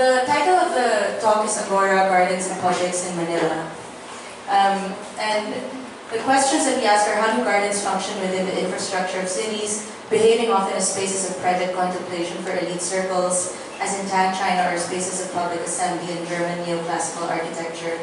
the title of the talk is Agora Gardens and Publics in Manila. Um, and the questions that we ask are how do gardens function within the infrastructure of cities, behaving often as spaces of private contemplation for elite circles, as in Tang China or spaces of public assembly in German neoclassical architecture.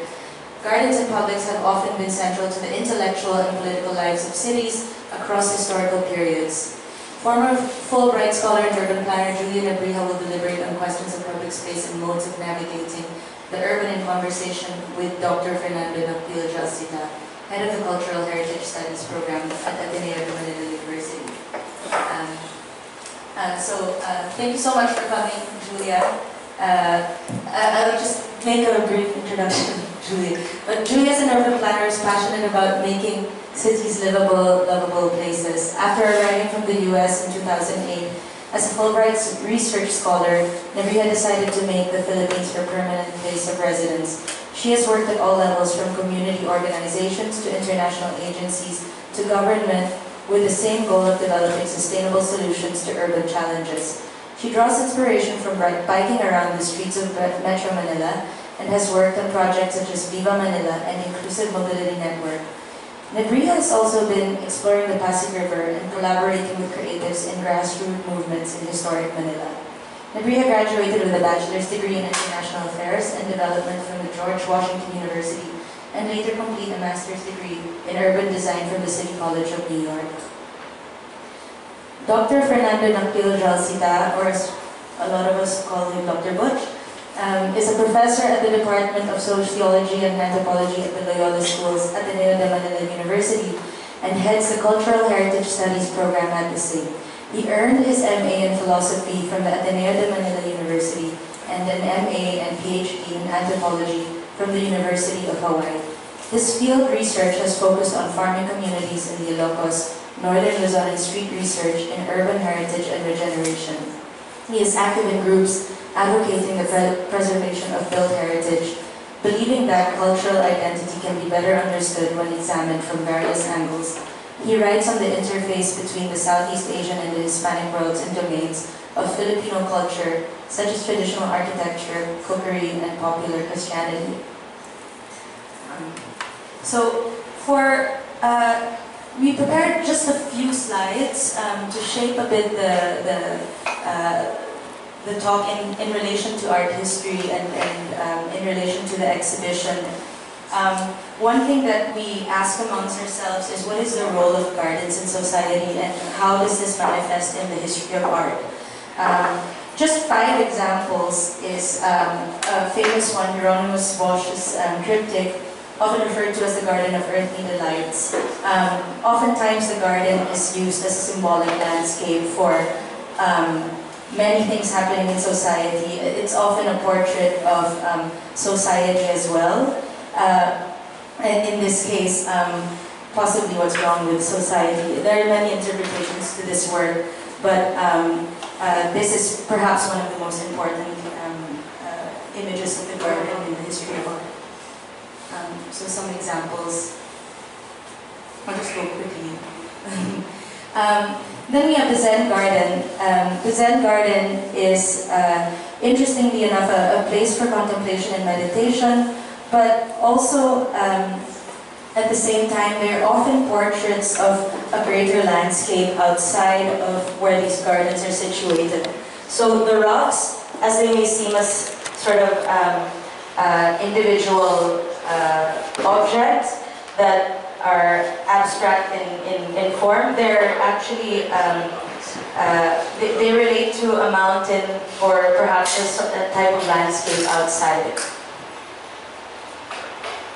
Gardens and publics have often been central to the intellectual and political lives of cities across historical periods. Former Fulbright scholar and urban planner Julia Nebrija will deliberate on questions of public space and modes of navigating the urban in conversation with Dr. Fernando Nakpil Zialcita, head of the Cultural Heritage Studies program at Ateneo de Manila University. Um, uh, so uh, thank you so much for coming, Julia. Uh, I'll just make a brief introduction Julia. But Julia is an urban planner who's passionate about making cities livable, lovable places. After arriving from the US in 2008, as a Fulbright research scholar, Nebrija decided to make the Philippines her permanent place of residence. She has worked at all levels from community organizations to international agencies to government with the same goal of developing sustainable solutions to urban challenges. She draws inspiration from biking around the streets of Metro Manila and has worked on projects such as Viva Manila and Inclusive Mobility Network. Nebrija has also been exploring the Pasig River and collaborating with creatives in grassroots movements in historic Manila. Nebrija graduated with a bachelor's degree in international affairs and development from the George Washington University and later complete a master's degree in urban design from the City College of New York. Dr. Fernando Nakpil Zialcita, or as a lot of us call him Dr. Butch, um, is a professor at the Department of Sociology and Anthropology at the Loyola Schools at the Ateneo de Manila University and heads the Cultural Heritage Studies program at the same. He earned his MA in philosophy from the Ateneo de Manila University and an MA and PhD in anthropology from the University of Hawaii. His field research has focused on farming communities in the Ilocos, Northern Luzon, and street research in urban heritage and regeneration. He is active in groups advocating the pre- preservation of built heritage, believing that cultural identity can be better understood when examined from various angles. He writes on the interface between the Southeast Asian and the Hispanic worlds and domains of Filipino culture, such as traditional architecture, cookery, and popular Christianity. So, for uh, we prepared just a few slides um, to shape a bit the the uh, the talk in, in relation to art history and, and um, in relation to the exhibition. Um, one thing that we ask amongst ourselves is what is the role of gardens in society and how does this manifest in the history of art? Um, just five examples is um, a famous one, Hieronymus Bosch's um, triptych, often referred to as the Garden of Earthly Delights. Um, oftentimes the garden is used as a symbolic landscape for um, many things happening in society. It's often a portrait of um, society as well. Uh, and in this case, um, possibly what's wrong with society. There are many interpretations to this work, but um, uh, this is perhaps one of the most important um, uh, images of the garden in the history of art. Um, so some examples. I'll just go quickly. um, then we have the Zen Garden. Um, the Zen Garden is, uh, interestingly enough, a, a, place for contemplation and meditation, but also um, at the same time, they're often portraits of a greater landscape outside of where these gardens are situated. So the rocks, as they may seem as sort of um, uh, individual uh, objects that are abstract in, in, in form, they're actually, um, uh, they, they, relate to a mountain or perhaps a, a type of landscape outside it.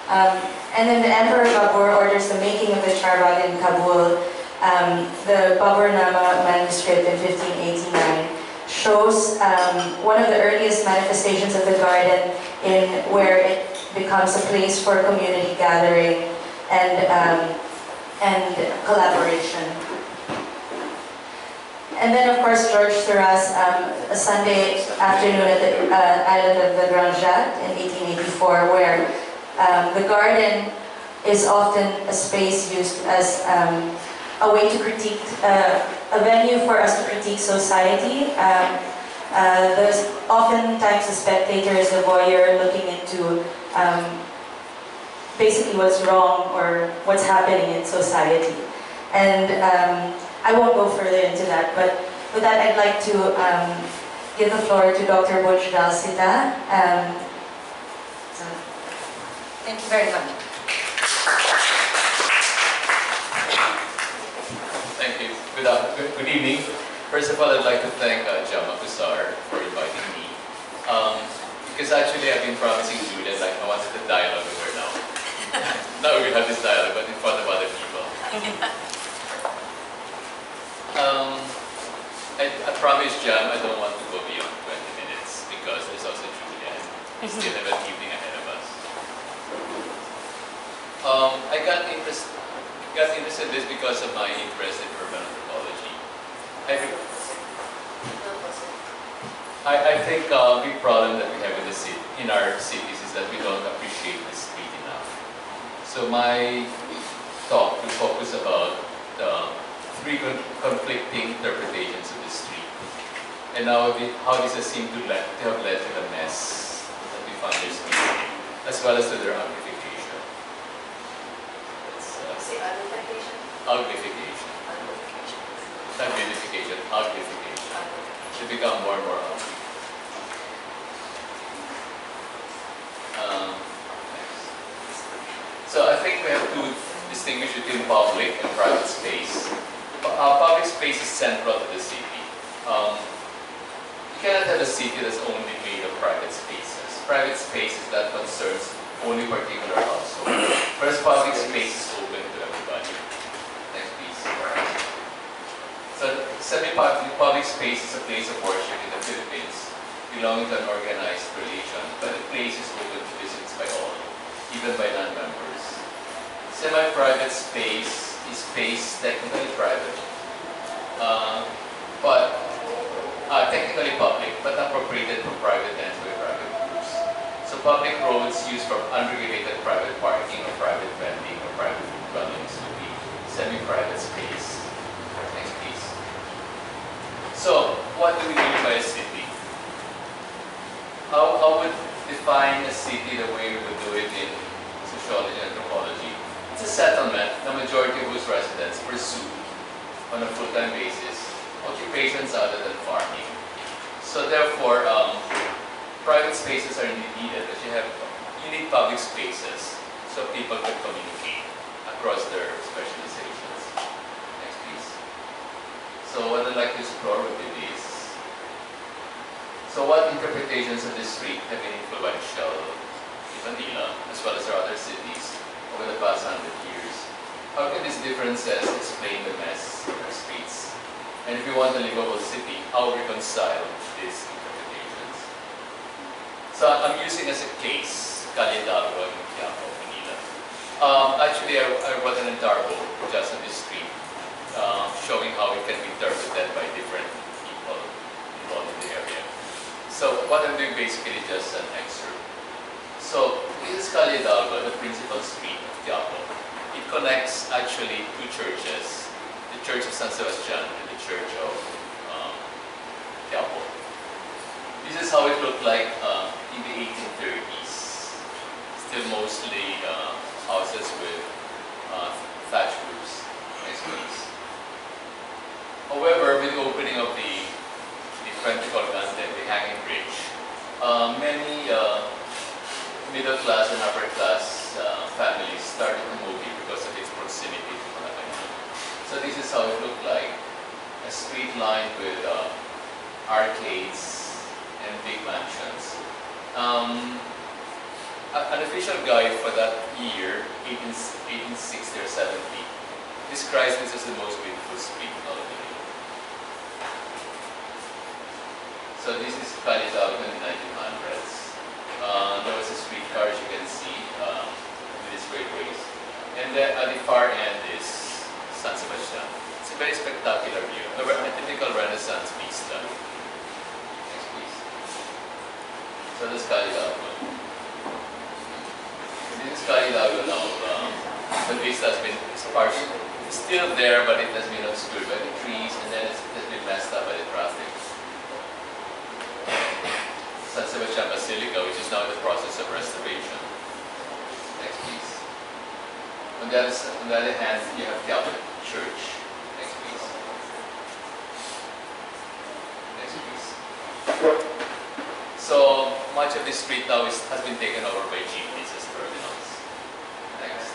Um, and then the Emperor Babur orders the making of the Charbagh in Kabul. Um, the Baburnama manuscript in 1589 shows um, one of the earliest manifestations of the garden in where it becomes a place for community gathering and, um, and collaboration. And then, of course, George Seurat's um, a Sunday afternoon at the uh, island of the Grand Jatte in 1884, where um, the garden is often a space used as um, a way to critique, uh, a venue for us to critique society. Um, Uh, there's oftentimes a spectator is a voyeur looking into um, basically what's wrong or what's happening in society. And um, I won't go further into that, but with that I'd like to um, give the floor to Dr. Butch Zialcita. Um, so, thank you very much. Thank you. Good, good, evening. First of all, I'd like to thank uh, Jama Kusar for inviting me. Um, because actually I've been promising Julia like I wanted to dialogue with her now. now we have this dialogue, but in front of other people. Um, I, I promise Jam I don't want to go beyond 20 minutes because there's also Julia and we still have an evening ahead of us. Um, I got interest, got interested in this because of my interest in urban. I think, I, I think uh, a big problem that we have in the city, in our cities is that we don't appreciate the street enough. So my talk will focus about the three con conflicting interpretations of the street and how, this has seemed to, le to have led to the mess that we find this street, as well as to their amplification. Uh, Say amplification? amplification. Amplification. Not beautification, amplification. Should become more and more. Um. So I think we have to distinguish between public and private space. Uh, public space is central to the city. Um, you cannot have a city that's only made of private spaces. Private spaces that concerns only particular households. Whereas public space is open to everybody. Next please. So semi-public space is a place of worship in the Philippines, belonging to an organized religion, but the place is open to visits by all, even by non-members. Semi-private space is space technically private, uh, but uh, technically public, but appropriated for private and by private groups. So public roads used for unregulated private parking or private vending or private dwellings would be semi-private space. So, what do we mean by a city? How, how would define a city the way we would do it in sociology and anthropology? It's a settlement, the majority of whose residents pursue on a full-time basis occupations other than farming. So therefore, um, private spaces are needed, but you have you need public spaces so people can communicate across their specializations. Next, please. So what I'd like to explore with you is, so what interpretations of this street have been influential in Manila, as well as our other cities, over the past hundred years? How can these differences explain the mess of our streets? And if you want a livable city, how reconcile these interpretations? So I'm using as a case Calle Hidalgo in Quiapo, Manila. Um, actually, I, I wrote an entire book just on this uh, showing how it can be interpreted by different people involved in the area. So what I'm doing basically is just an excerpt. So this is Calle Hidalgo, the principal street of Quiapo. It connects actually two churches, the Church of San Sebastian and the Church of um, Quiapo. This is how it looked like uh, in the 1830s. Still mostly uh, houses with uh, thatch roofs. Please. However, with the opening of the, the Puente Colgante, the hanging bridge, uh, many uh, middle class and upper class uh, families started to move here because of its proximity to Malacanang. So this is how it looked like. A street lined with uh, arcades and big mansions. Um, an official guide for that year, 18, 1860 or 70, describes this as the most beautiful street in all of Manila. So this is Calle Hidalgo in the 1900s. Uh, there was a streetcar, as you can see, um, with its railways. And then at the far end is San Sebastian. It's a very spectacular view, a, a typical Renaissance vista. Next, please. So this is Calle Hidalgo. This is Calle Hidalgo now. Um, the vista has been partially still there, but it has been obscured by the trees, and then it has been messed up by the traffic. San Sebastian Basilica, which is now in the process of restoration. Next piece. On the other, on the other hand, you have Calvin Church. Next piece. Next piece. So much of this street now is, has been taken over by GPs terminals. Next.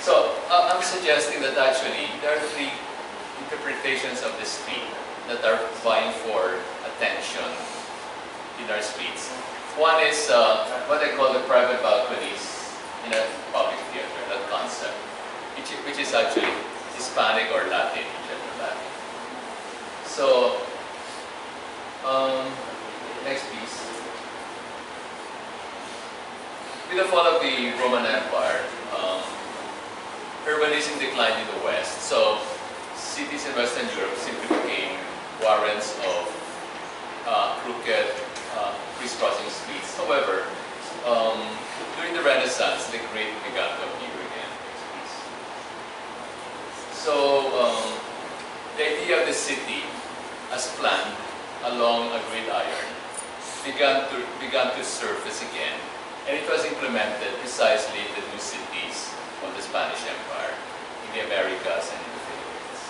So uh, I'm suggesting that actually there are three interpretations of this street that are vying for attention in our streets. One is uh, what I call the private balconies in a public theater, that concept, which, which is actually Hispanic or Latin, whichever Latin. So, um, next piece. With the fall of the Roman Empire, um, urbanism declined in the West. So, cities in Western Europe simply became warrens of uh, crooked, uh, crisscrossing streets. However, um, during the Renaissance, the great began to appear again. So, um, the idea of the city as planned along a gridiron began to, began to surface again. And it was implemented precisely in the new cities of the Spanish Empire, in the Americas and in the Philippines.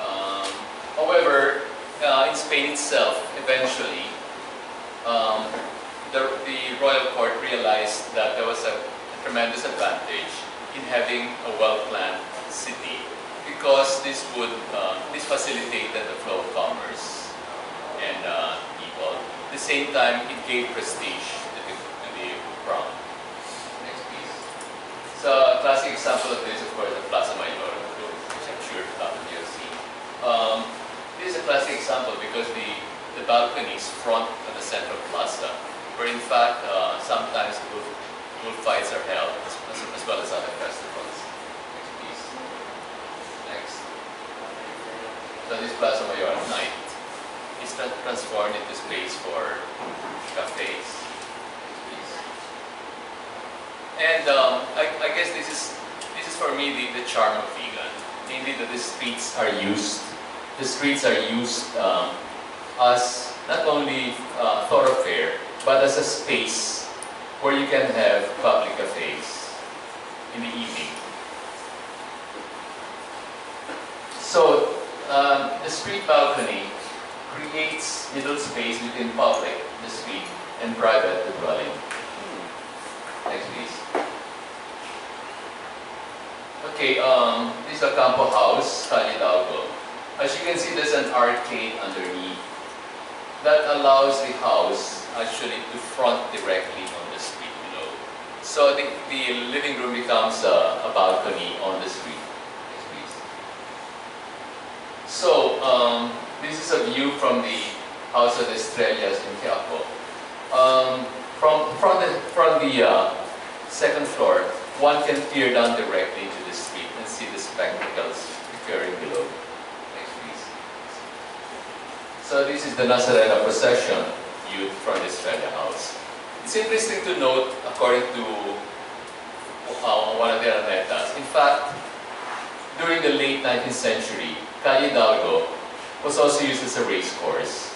Um, however, uh, in Spain itself, eventually, um, the, the royal court realized that there was a, a tremendous advantage in having a well-planned city because this would uh, this facilitated the flow of commerce and uh, people. At the same time, it gave prestige to the, to the crown. Next piece. So a classic example of this, of course, is Plaza Mayor, which I'm sure you have seen. Um, this is a classic example because the, the balconies front of the central plaza, where in fact uh, sometimes bull, bullfights are held, as, as, well as other festivals. Next piece. Next. So this Plaza Mayor at night is tra- transformed into space for cafes. And um, I, I guess this is this is for me the, the charm of vegan, namely that the streets are used the streets are used um, as not only uh, thoroughfare but as a space where you can have public cafes in the evening. So um, the street balcony creates middle space between public, the street, and private, the dwelling. Next, please. Okay, um, this is a Campo House, Calle Hidalgo. As you can see, there's an arcade underneath that allows the house actually to front directly on the street below. So the, the living room becomes a, a balcony on the street. So, um, this is a view from the House of the Estrellas in Quiapo. Um, from, from the, from the uh, second floor, one can peer down directly into the street and see the spectacles occurring below. So this is the Nazarena procession viewed from the Estrella House. It's interesting to note, according to uh, one of the Araneta, in fact, during the late 19th century, Calle Hidalgo was also used as a race course.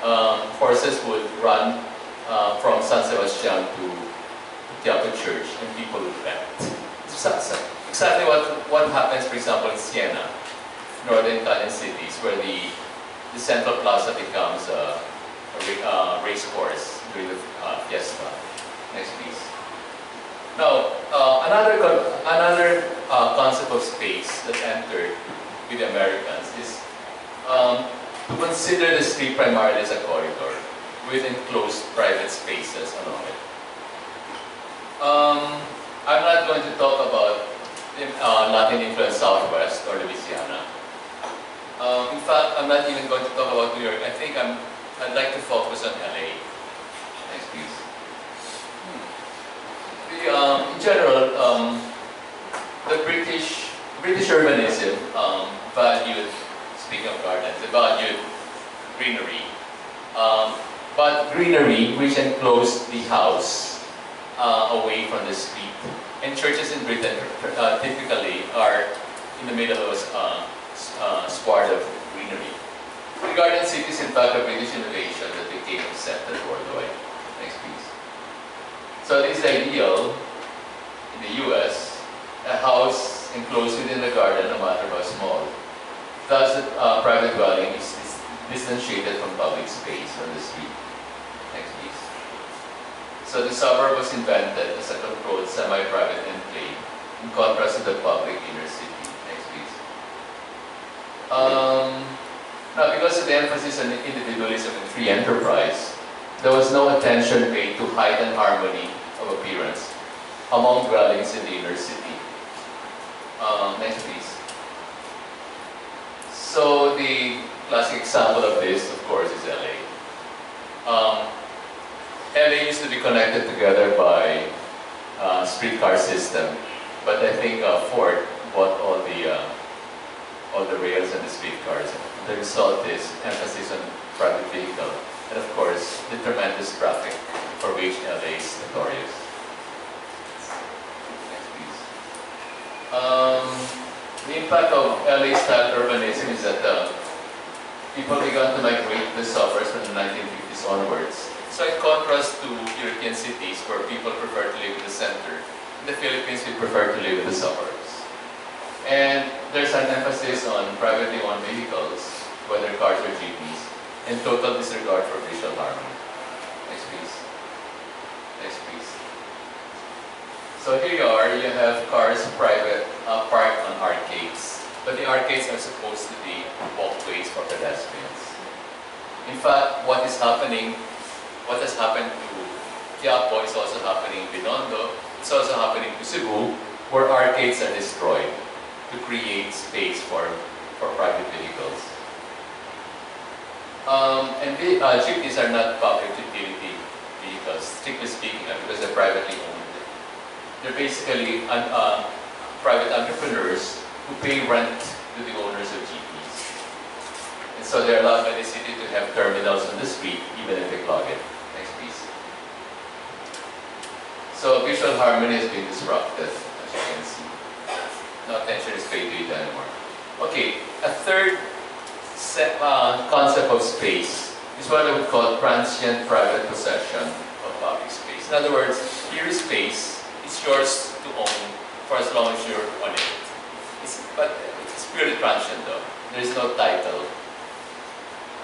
Um, horses would run uh, from San Sebastian to Quiapo Church and people would bet. Exactly what, what happens, for example, in Siena, northern Italian cities, where the, the central plaza becomes a, a ra- race course during the uh, fiesta. Next, please. Now, uh, another, another uh, concept of space that entered with the Americans is um, to consider the street primarily as a corridor with enclosed private spaces along it. Um, I'm not going to talk about uh, Latin influenced Southwest or Louisiana. Um, in fact, I'm not even going to talk about New York. I think I'm, I'd like to focus on LA. Next, please. The, um, in general, um, the British British urbanism um, valued, speaking of gardens, valued greenery. Um, but greenery which enclosed the house uh, away from the street. And churches in Britain uh, typically are in the middle of uh, uh, sward of greenery. The garden city is in fact a British innovation that became accepted worldwide. Next please. So this ideal in the US, a house enclosed within a garden, no matter how small, thus a uh, private dwelling is, is distanciated from public space on the street. Next please. So the suburb was invented as a controlled semi-private enclave in contrast to the public inner city. Um, now because of the emphasis on individualism and free enterprise, there was no attention paid to height and harmony of appearance among dwellings in the inner city. Um, next please. So the classic example of this, of course, is LA. Um, LA used to be connected together by uh, streetcar system, but I think uh, Ford bought all the uh, all the rails and the streetcars. The result is emphasis on private vehicle, and of course, the tremendous traffic for which LA is notorious. Next, please. Um, the impact of LA style urbanism is that uh, people began to migrate to the suburbs from the 1950s onwards. So in contrast to European cities where people prefer to live in the center, in the Philippines we prefer to live in the suburbs. And there's an emphasis on privately owned vehicles, whether cars or jeepneys, and total disregard for visual harmony. Next please. Next please. So here you are, you have cars private, uh, parked on arcades. But the arcades are supposed to be walkways for pedestrians. In fact, what is happening, what has happened to Quiapo is also happening in Binondo. It's also happening to Cebu, where arcades are destroyed to create space for, for private vehicles. Um, and the uh, jeepneys are not public utility vehicles, strictly speaking, uh, because they're privately owned. They're basically un, uh, private entrepreneurs who pay rent to the owners of jeepneys. And so they're allowed by the city to have terminals on the street, even if they clog it. Next please. So visual harmony has been disrupted, as you can see. No attention is paid to it anymore. Okay, a third uh, concept of space is what I would call transient private possession of public space. In other words, here is space, it's yours to own for as long as you're on it. It's, but it's purely transient though. There is no title.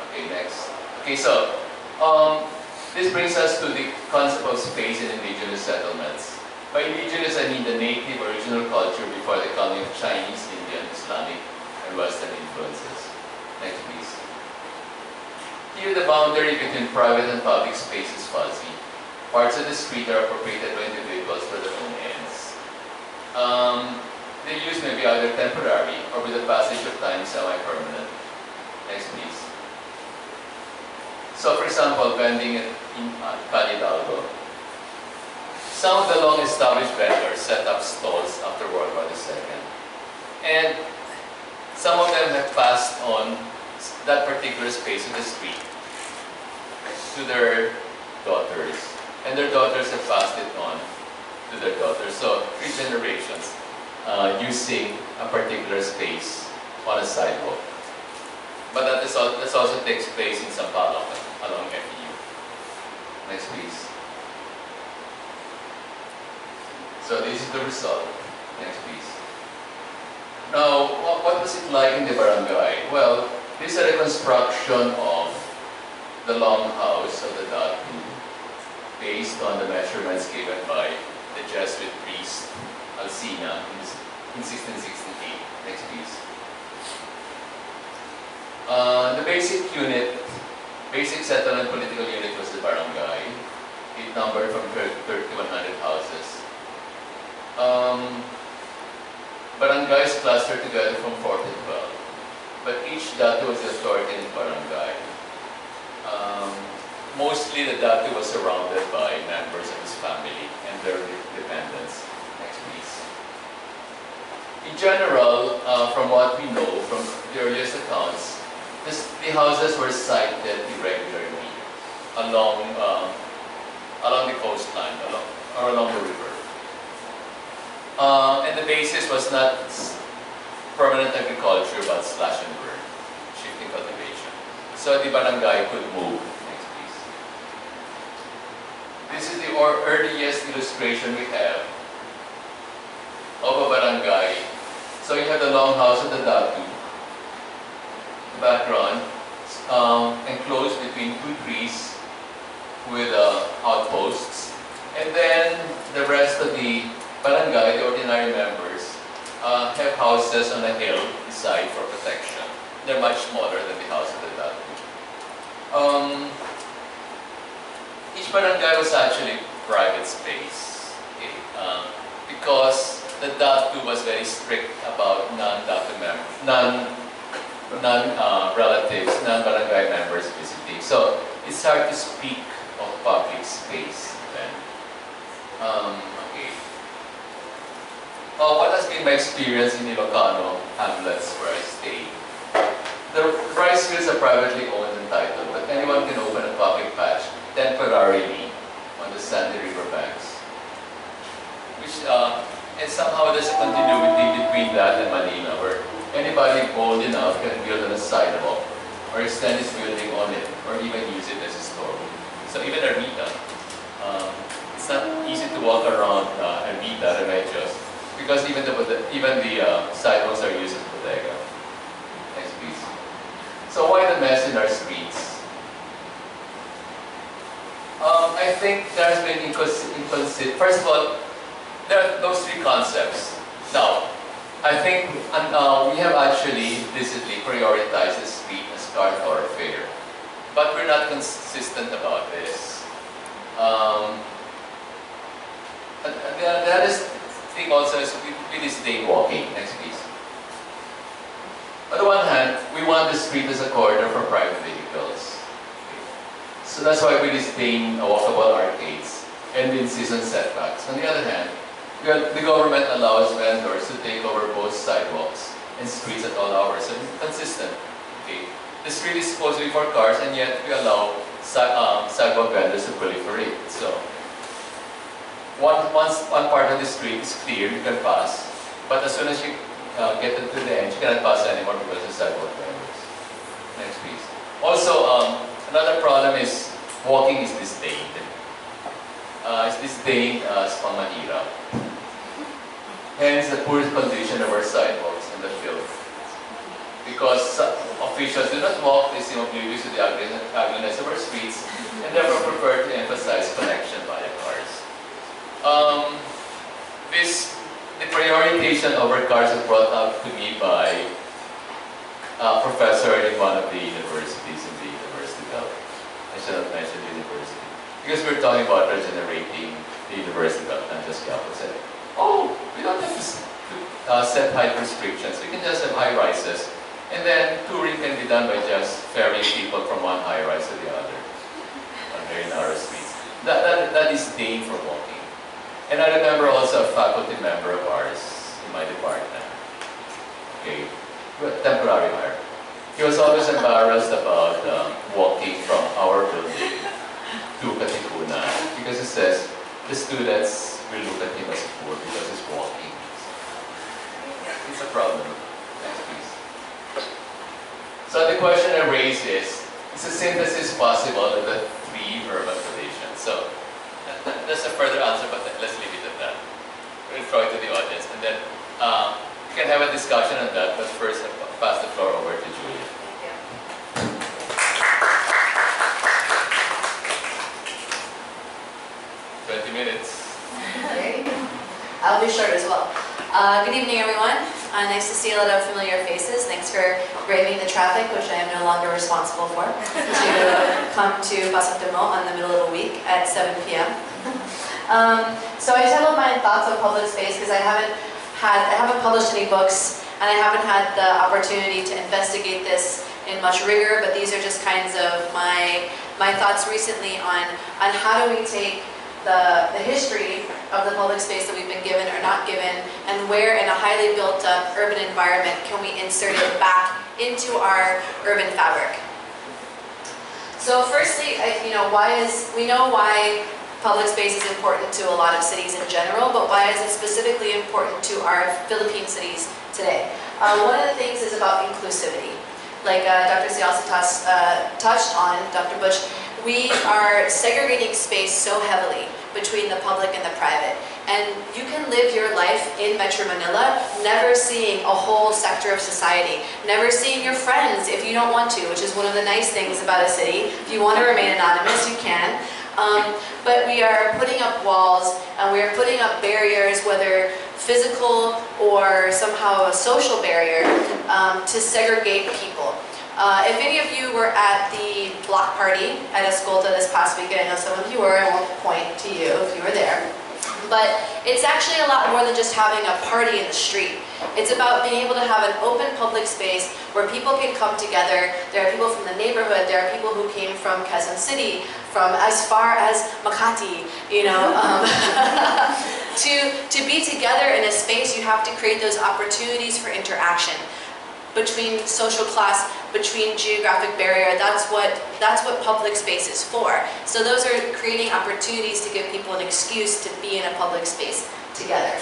Okay, next. Okay, so um, this brings us to the concept of space in indigenous settlements. By indigenous, I mean the native original culture before the coming of Chinese, Indian, Islamic, and Western influences. Next, please. Here, the boundary between private and public space is fuzzy. Parts of the street are appropriated by individuals for their own ends. Um, use may be either temporary or with the passage of time semi-permanent. Next, please. So, for example, vending in uh, Calle Hidalgo. Some of the long-established vendors set up stalls after World War II. And some of them have passed on that particular space of the street to their daughters. And their daughters have passed it on to their daughters. So three generations uh, using a particular space on a sidewalk. But that is this also takes place in Sampaloc along FEU. Next please. So this is the result. Next please. Now, what, was it like in the barangay? Well, this is a reconstruction of the longhouse of the Datu based on the measurements given by the Jesuit priest Alcina in, in 1668. Next please. Uh, the basic unit, basic settlement political unit was the barangay. It numbered from 3,100 houses. Um, barangays clustered together from 4 to 12, but each datu was authority in barangay. Um, mostly the datu was surrounded by members of his family and their dependents. Next please. In general, uh, from what we know from the earliest accounts, this, the houses were sited irregularly along, um, along the coastline along, or along the river. Uh, and the basis was not permanent agriculture but slash and burn, shifting cultivation. So the barangay could move. Next please. This is the earliest illustration we have of a barangay. So you have the longhouse of the Datu, the background, um, enclosed between two trees with uh, outposts. And then the rest of the barangay, the ordinary members, uh, have houses on a hill beside for protection. They're much smaller than the house of the Datu. Um, each barangay was actually private space. Okay? Um, because the Datu was very strict about non-Datu members, non, non-relatives, non-barangay members visiting. So it's hard to speak of public space then. Um. Uh, what has been my experience in Ilocano hamlets where I stay? The rice fields are privately owned and titled, but anyone can open a public patch temporarily on the sandy riverbanks. Which, uh, and somehow there's a continuity between that and Manila, where anybody bold enough can build on a sidewalk, or extend his building on it, or even use it as a storeroom. So even Ermita, um, it's not easy to walk around uh, Ermita, Remedios, because even the, even the uh, sidewalks are used as bodega. Next please. So why the mess in our streets? Um, I think there's been inconsistent. First of all, there are those three concepts. Now, I think uh, we have actually implicitly prioritized the street as car thoroughfare, but we're not consistent about this. Um, and, and thing also is we, we disdain walking. Next, please. On the one hand, we want the street as a corridor for private vehicles. So that's why we disdain walkable arcades and insist on setbacks. On the other hand, the government allows vendors to take over both sidewalks and streets at all hours. So it's consistent. Okay. The street is supposed to be for cars and yet we allow um, sidewalk vendors to proliferate. So one, once one part of the street is clear, you can pass. But as soon as you uh, get to the end, you cannot pass anymore because of sidewalk vendors. Next please. Also, um, another problem is walking is disdained. Uh, it's disdained as pamahirap. Hence the poor condition of our sidewalks and the filth. Because officials do not walk, they seem oblivious to the ugliness of our streets and therefore prefer to emphasize connection by. Um, this the prioritization over cars was brought up to me by a professor in one of the universities in the University of I should have mentioned university. Because we're talking about regenerating the University of Quiapo said, oh, we don't have to uh, set height restrictions. We can just have high rises. And then touring can be done by just ferrying people from one high rise to the other on very narrow streets. That, that, that is Dane for walking. And I remember also a faculty member of ours in my department. Okay, temporary hire. He was always embarrassed about um, walking from our building to Katipunan because he says the students will look at him as a poor because he's walking. It's a problem. So the question I raise is, is a synthesis possible of the three urban traditions? So that's a further answer, but let's leave it at that. We'll throw it to the audience, and then uh, we can have a discussion on that, but first I'll pass the floor over to Julia. Twenty minutes. Okay. I'll be short as well. Uh, good evening, everyone. Uh, nice to see a lot of familiar faces. Thanks for braving the traffic, which I am no longer responsible for, to come to Pasong Tamo on the middle of the week at 7 p.m. Um, so I settled my thoughts on public space because I haven't had, I haven't published any books, and I haven't had the opportunity to investigate this in much rigor. But these are just kinds of my my thoughts recently on on how do we take the, the history of the public space that we've been given or not given, and where in a highly built up urban environment can we insert it back into our urban fabric. So firstly, you know, why is, we know why public space is important to a lot of cities in general, but why is it specifically important to our Philippine cities today? Uh, one of the things is about inclusivity. Like uh, Dr. Zialcita's uh, touched on, Dr. Butch, we are segregating space so heavily between the public and the private. and you can live your life in Metro Manila never seeing a whole sector of society, never seeing your friends if you don't want to, which is one of the nice things about a city. If you want to remain anonymous, you can. Um, but we are putting up walls and we are putting up barriers, whether physical or somehow a social barrier, um, to segregate people. Uh, if any of you were at the block party at Escolta this past weekend, I know some of you were, I won't point to you if you were there. But it's actually a lot more than just having a party in the street. It's about being able to have an open public space where people can come together. There are people from the neighborhood, there are people who came from Quezon City, from as far as Makati, you know. Um, to, to be together in a space, you have to create those opportunities for interaction between social class, between geographic barrier. That's what that's what public space is for. So those are creating opportunities to give people an excuse to be in a public space together.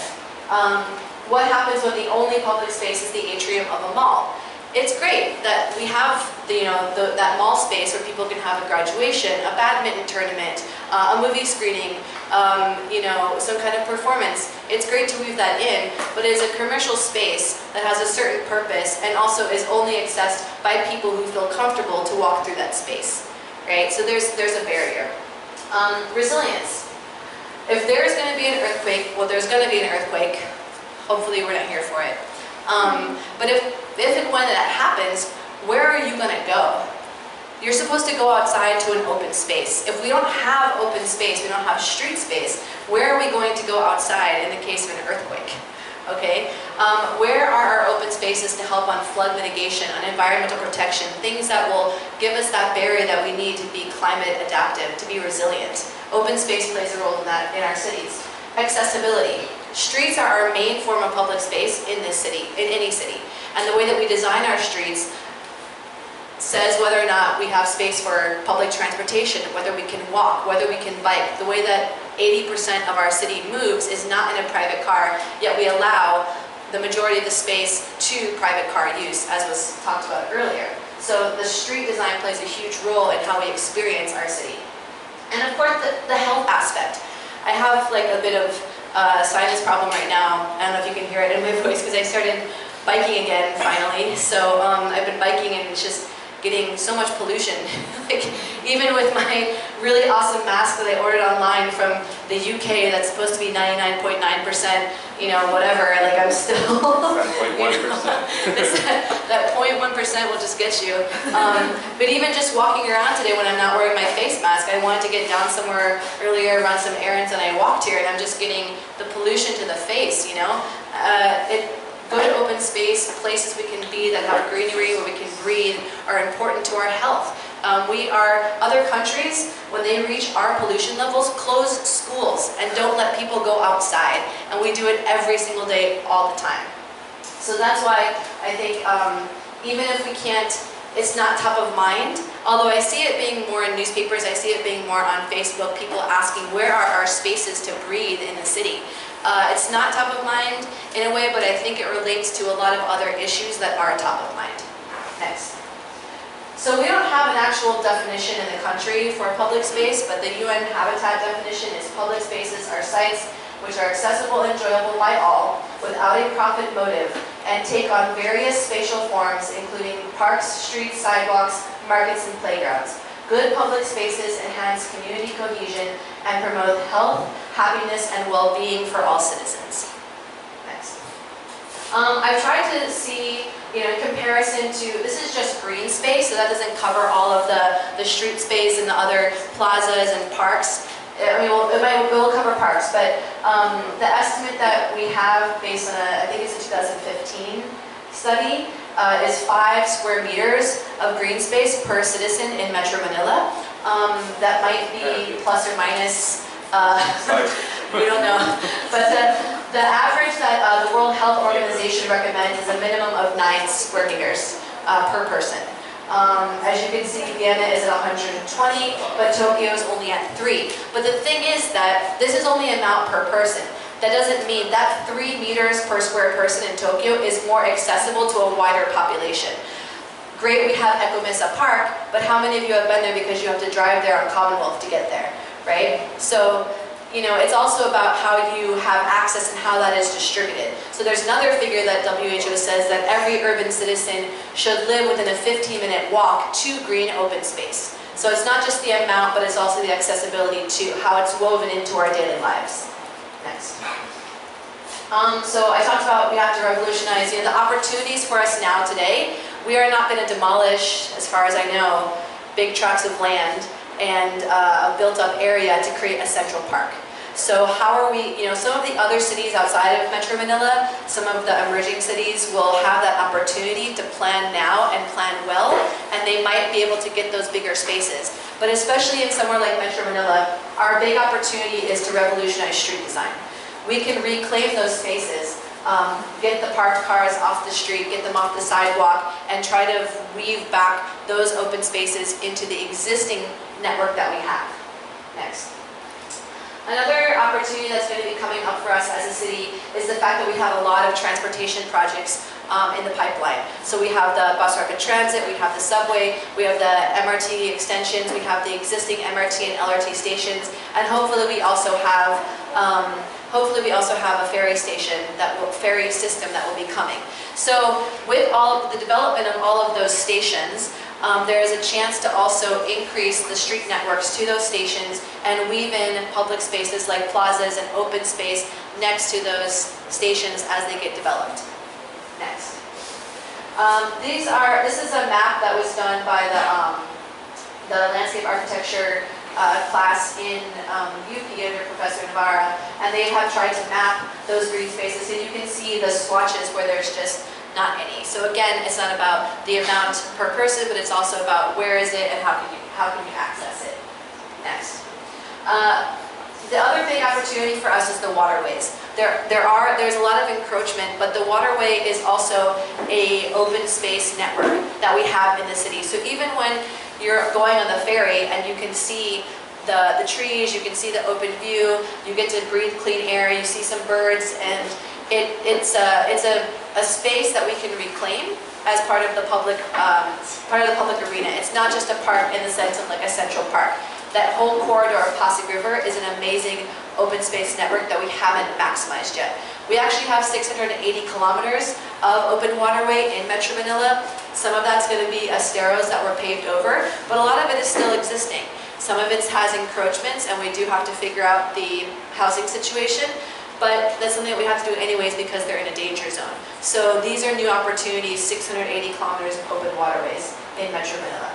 Um, what happens when the only public space is the atrium of a mall? It's great that we have the, you know the, that mall space where people can have a graduation, a badminton tournament, uh, a movie screening, um, you know, some kind of performance. It's great to weave that in, but it is a commercial space that has a certain purpose and also is only accessed by people who feel comfortable to walk through that space, right? So there's, there's a barrier. Um, resilience. If there's going to be an earthquake, well, there's going to be an earthquake. Hopefully we're not here for it. Um, but if, if and when that happens, where are you going to go? You're supposed to go outside to an open space. If we don't have open space, we don't have street space, where are we going to go outside in the case of an earthquake? Okay, um, where are our open spaces to help on flood mitigation, on environmental protection, things that will give us that barrier that we need to be climate adaptive, to be resilient. Open space plays a role in that in our cities. Accessibility. Streets are our main form of public space in this city, in any city. And the way that we design our streets says whether or not we have space for public transportation, whether we can walk, whether we can bike. The way that 80% of our city moves is not in a private car, yet we allow the majority of the space to private car use, as was talked about earlier. So the street design plays a huge role in how we experience our city. And of course, the, the health aspect. I have like a bit of uh, sinus problem right now. I don't know if you can hear it in my voice because I started biking again finally. So um, I've been biking and it's just getting so much pollution. like even with my really awesome mask that I ordered online from the UK that's supposed to be 99.9%, you know, whatever, like I'm still... 1.1%. that 0.1% will just get you. Um, but even just walking around today when I'm not wearing my face mask, I wanted to get down somewhere earlier, run some errands, and I walked here and I'm just getting the pollution to the face, you know? Uh, it, go to open space, places we can be that have greenery where we can breathe are important to our health. Um, we are, other countries, when they reach our pollution levels, close schools and don't let people go outside. And we do it every single day, all the time. So that's why I think um, even if we can't, it's not top of mind, although I see it being more in newspapers, I see it being more on Facebook, people asking where are our spaces to breathe in the city. Uh, it's not top of mind in a way, but I think it relates to a lot of other issues that are top of mind. Next. So we don't have an actual definition in the country for public space, but the UN Habitat definition is public spaces are sites which are accessible and enjoyable by all without a profit motive and take on various spatial forms including parks, streets, sidewalks, markets, and playgrounds. Good public spaces enhance community cohesion and promote health, happiness, and well-being for all citizens. Next. Um, I've tried to see, you know, in comparison to, this is just green space, so that doesn't cover all of the, the street space and the other plazas and parks. I mean, we'll, it, might, it will cover parks, but um, the estimate that we have based on a, I think it's a 2015 study, uh, is five square meters of green space per citizen in Metro Manila. Um, that might be plus or minus, uh, we don't know. But the, the average that uh, the World Health Organization recommends is a minimum of nine square meters uh, per person. Um, as you can see, Vienna is at 120, but Tokyo is only at 3. But the thing is that this is only a amount per person. That doesn't mean that three meters per square person in Tokyo is more accessible to a wider population. Great, we have Ekomesa Park, but how many of you have been there because you have to drive there on Commonwealth to get there, right? So you know, it's also about how you have access and how that is distributed. So there's another figure that WHO says that every urban citizen should live within a 15-minute walk to green open space. So it's not just the amount, but it's also the accessibility to how it's woven into our daily lives. Next. Um, so I talked about we have to revolutionize, you know, the opportunities for us now today. We are not going to demolish, as far as I know, big tracts of land and uh, a built-up area to create a central park. So how are we, you know, some of the other cities outside of Metro Manila, some of the emerging cities will have that opportunity to plan now and plan well, and they might be able to get those bigger spaces. But especially in somewhere like Metro Manila, our big opportunity is to revolutionize street design. We can reclaim those spaces, um, get the parked cars off the street, get them off the sidewalk, and try to weave back those open spaces into the existing network that we have. Next. Another opportunity that's going to be coming up for us as a city is the fact that we have a lot of transportation projects um, in the pipeline. So we have the bus rapid transit, we have the subway, we have the MRT extensions, we have the existing MRT and LRT stations, and hopefully we also have um, hopefully we also have a ferry station that will ferry system that will be coming. So with all of the development of all of those stations, um, there is a chance to also increase the street networks to those stations and weave in public spaces like plazas and open space next to those stations as they get developed. Next. Um, these are, this is a map that was done by the, um, the landscape architecture uh, class in um, UP under Professor Navarra, and they have tried to map those green spaces, and you can see the swatches where there's just not any. So again, it's not about the amount per person, but it's also about where is it and how can you, how can you access it. Next. Uh, the other big opportunity for us is the waterways. There, there are, there's a lot of encroachment, but the waterway is also a open space network that we have in the city. So even when you're going on the ferry and you can see the, the trees, you can see the open view, you get to breathe clean air, you see some birds, and it, it's, a, it's a, a space that we can reclaim as part of the public um, part of the public arena. It's not just a park in the sense of like a central park. That whole corridor of Pasig River is an amazing open space network that we haven't maximized yet. We actually have 680 kilometers of open waterway in Metro Manila. Some of that's going to be esteros that were paved over, but a lot of it is still existing. Some of it has encroachments, and we do have to figure out the housing situation but that's something that we have to do anyways because they're in a danger zone. So these are new opportunities, 680 kilometers of open waterways in Metro Manila.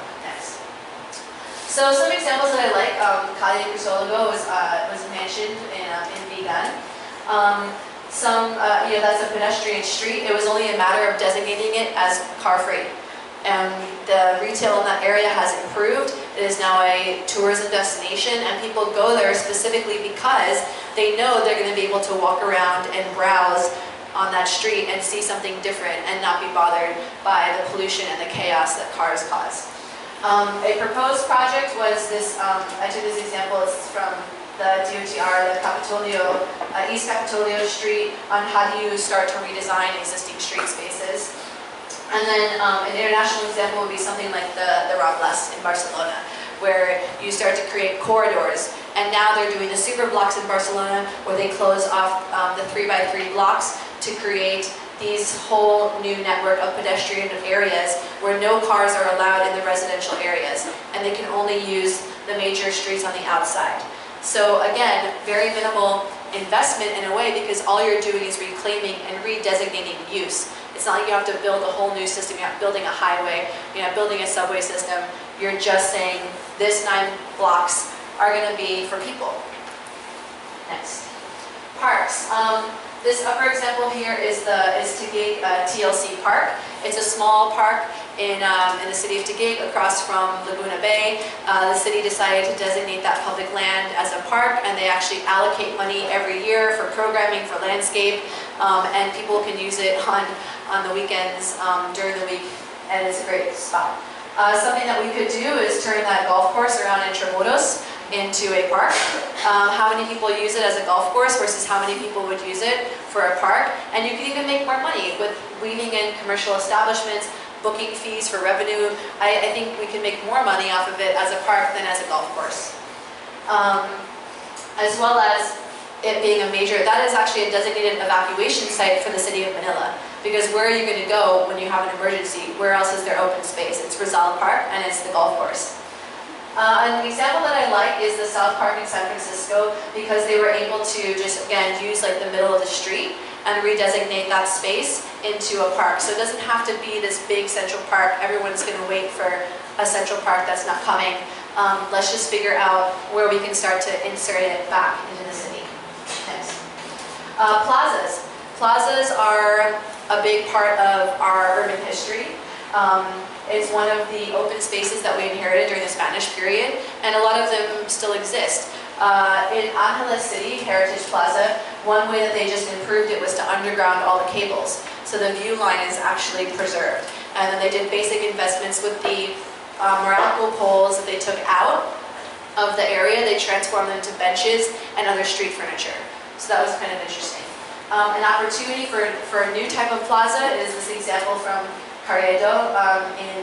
So some examples that I like, um, Calle Crisologo was, uh, was mentioned in, uh, in. Um, some, uh, you know, that's a pedestrian street. It was only a matter of designating it as car-free and the retail in that area has improved. It is now a tourism destination and people go there specifically because they know they're going to be able to walk around and browse on that street and see something different and not be bothered by the pollution and the chaos that cars cause. Um, a proposed project was this, um, I took this example, it's from the DOTR, the Capitolio, uh, East Capitolio Street, on how do you start to redesign existing street spaces. And then um, an international example would be something like the, the Ramblas in Barcelona, where you start to create corridors. And now they're doing the super blocks in Barcelona, where they close off um, the three by three blocks to create these whole new network of pedestrian areas where no cars are allowed in the residential areas and they can only use the major streets on the outside. So again, very minimal investment in a way because all you're doing is reclaiming and redesignating use. It's not like you have to build a whole new system, you're not building a highway, you're not building a subway system. You're just saying this nine blocks are going to be for people. Next. Parks. Um, this upper example here is the is Taguig uh, TLC Park. It's a small park in, um, in the city of Taguig across from Laguna Bay. Uh, the city decided to designate that public land as a park and they actually allocate money every year for programming, for landscape, um, and people can use it on, on the weekends um, during the week and it's a great spot. Uh, something that we could do is turn that golf course around Intramuros into a park. Um, how many people use it as a golf course versus how many people would use it for a park. And you can even make more money with weaving in commercial establishments, booking fees for revenue. I, I think we can make more money off of it as a park than as a golf course. Um, as well as it being a major, that is actually a designated evacuation site for the city of Manila. Because where are you going to go when you have an emergency? Where else is there open space? It's Rizal Park and it's the golf course. Uh, an example that I like is the South Park in San Francisco because they were able to just, again, use like the middle of the street and redesignate that space into a park. So it doesn't have to be this big central park. Everyone's going to wait for a central park that's not coming. Um, let's just figure out where we can start to insert it back into the city. Next. Uh, plazas. Plazas are a big part of our urban history. Um, it's one of the open spaces that we inherited during the Spanish period, and a lot of them still exist. Uh, in Angeles City, Heritage Plaza, one way that they just improved it was to underground all the cables. So the view line is actually preserved. And then they did basic investments with the uh, Meralco poles that they took out of the area. They transformed them into benches and other street furniture. So that was kind of interesting. Um, an opportunity for, for a new type of plaza is this example from Carriedo um, in,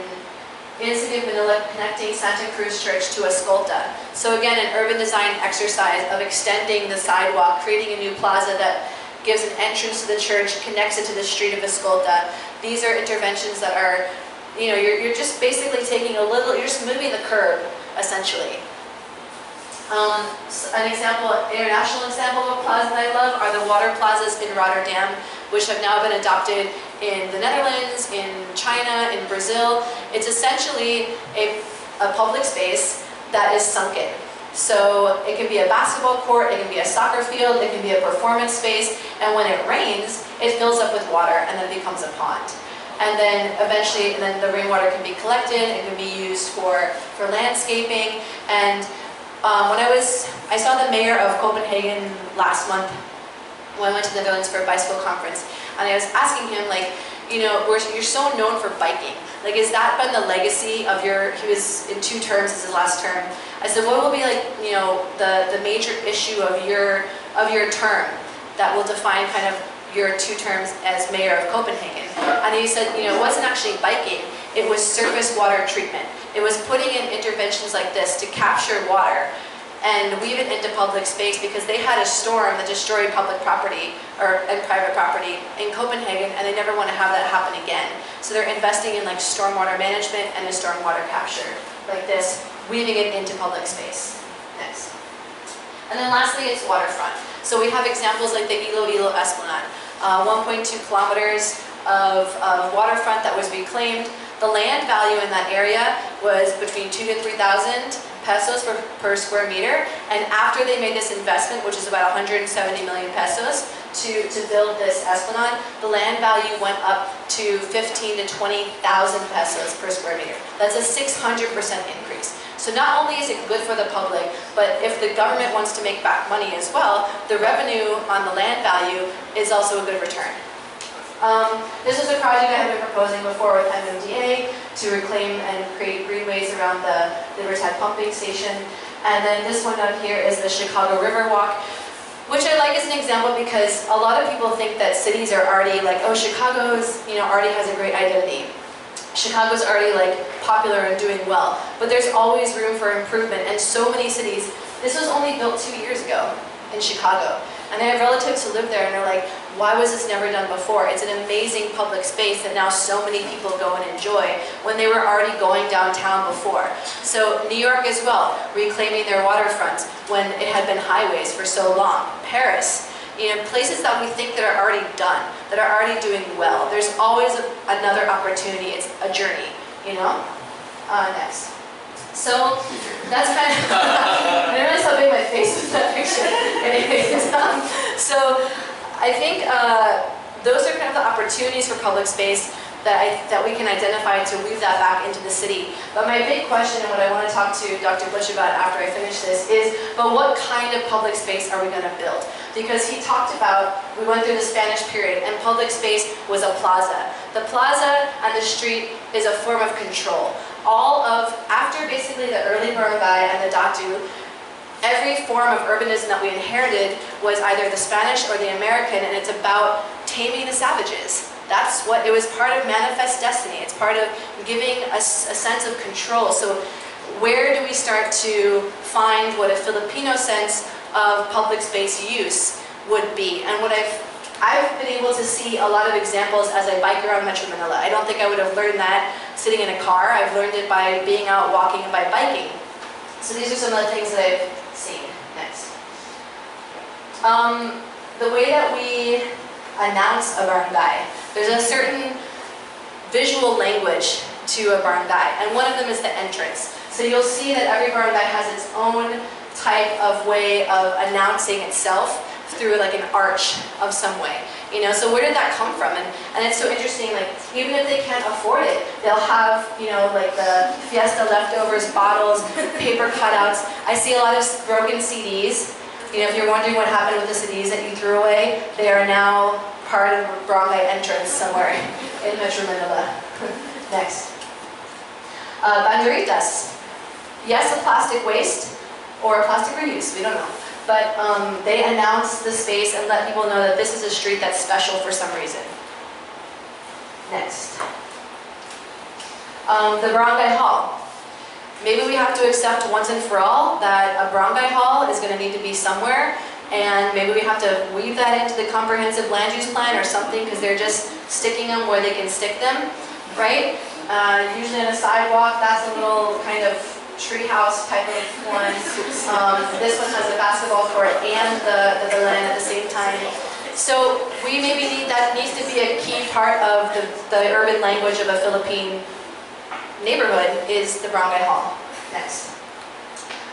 in city of Manila connecting Santa Cruz Church to Escolta. So again, an urban design exercise of extending the sidewalk, creating a new plaza that gives an entrance to the church, connects it to the street of Escolta. These are interventions that are, you know, you're, you're just basically taking a little, you're just moving the curb, essentially. Um, an example, international example of a plaza that I love are the water plazas in Rotterdam, which have now been adopted in the Netherlands, in China, in Brazil. It's essentially a, a public space that is sunken. So it can be a basketball court, it can be a soccer field, it can be a performance space, and when it rains, it fills up with water and then becomes a pond. And then eventually, then the rainwater can be collected, it can be used for, for landscaping, and um, when I was, I saw the mayor of Copenhagen last month when I went to the Netherlands for a bicycle conference, and I was asking him, like, you know, you're so known for biking. Like, has that been the legacy of your, he was in two terms, this is his last term. I said, what will be like, you know, the, the major issue of your, of your term that will define kind of your two terms as mayor of Copenhagen? And he said, you know, it wasn't actually biking, it was surface water treatment. It was putting in interventions like this to capture water and weave it into public space because they had a storm that destroyed public property or and private property in Copenhagen and they never want to have that happen again. So they're investing in like stormwater management and in stormwater capture like this, weaving it into public space. Next. And then lastly, it's waterfront. So we have examples like the Iloilo Esplanade, uh, 1.2 kilometers of, of waterfront that was reclaimed. The land value in that area was between two to 3,000 pesos per, per square meter. And after they made this investment, which is about 170 million pesos, to, to build this esplanade, the land value went up to 15 to 20,000 pesos per square meter. That's a 600% increase. So not only is it good for the public, but if the government wants to make back money as well, the revenue on the land value is also a good return. Um, this is a project I have been proposing before with MMDA to reclaim and create greenways around the Libertad pumping station. And then this one down here is the Chicago River Walk, which I like as an example because a lot of people think that cities are already like, oh, Chicago's, you know, already has a great identity. Chicago's already like popular and doing well, but there's always room for improvement and so many cities, this was only built two years ago in Chicago. And I have relatives who live there and they're like, why was this never done before? It's an amazing public space that now so many people go and enjoy when they were already going downtown before. So New York as well, reclaiming their waterfront when it had been highways for so long. Paris, you know, places that we think that are already done, that are already doing well. There's always a, another opportunity. It's a journey, you know? Uh, next. So that's kind of, I didn't realize how my face was that picture. Anyways, um, so I think uh, those are kind of the opportunities for public space that, I, that we can identify to weave that back into the city. But my big question and what I want to talk to Dr. Butch about after I finish this is, but what kind of public space are we going to build? Because he talked about, we went through the Spanish period and public space was a plaza. The plaza and the street is a form of control. All of, after basically the early barangay and the datu, every form of urbanism that we inherited was either the Spanish or the American, and it's about taming the savages. That's what, it was part of manifest destiny. It's part of giving us a sense of control. So where do we start to find what a Filipino sense of public space use would be. And what I've, I've been able to see a lot of examples as I bike around Metro Manila. I don't think I would have learned that sitting in a car. I've learned it by being out walking and by biking. So these are some of the things that I've seen. Next. Um, the way that we announce a barangay, there's a certain visual language to a barangay, and one of them is the entrance. So you'll see that every barangay has its own type of way of announcing itself through like an arch of some way. You know, so where did that come from? And, and it's so interesting, like, even if they can't afford it, they'll have, you know, like the Fiesta leftovers, bottles, paper cutouts. I see a lot of broken CDs. You know, if you're wondering what happened with the CDs that you threw away, they are now part of a barangay entrance somewhere in Metro Manila. Next. Uh, banderitas. Yes, a plastic waste or a plastic reuse, we don't know. But um, they announce the space and let people know that this is a street that's special for some reason. Next. Um, the barangay hall. Maybe we have to accept once and for all that a barangay hall is going to need to be somewhere and maybe we have to weave that into the comprehensive land use plan or something because they're just sticking them where they can stick them, right? Uh, usually on a sidewalk, that's a little kind of treehouse type of one. Um, this one has a basketball court and the, the, land at the same time. So we maybe need, that needs to be a key part of the, the urban language of a Philippine neighborhood is the barangay hall. Next.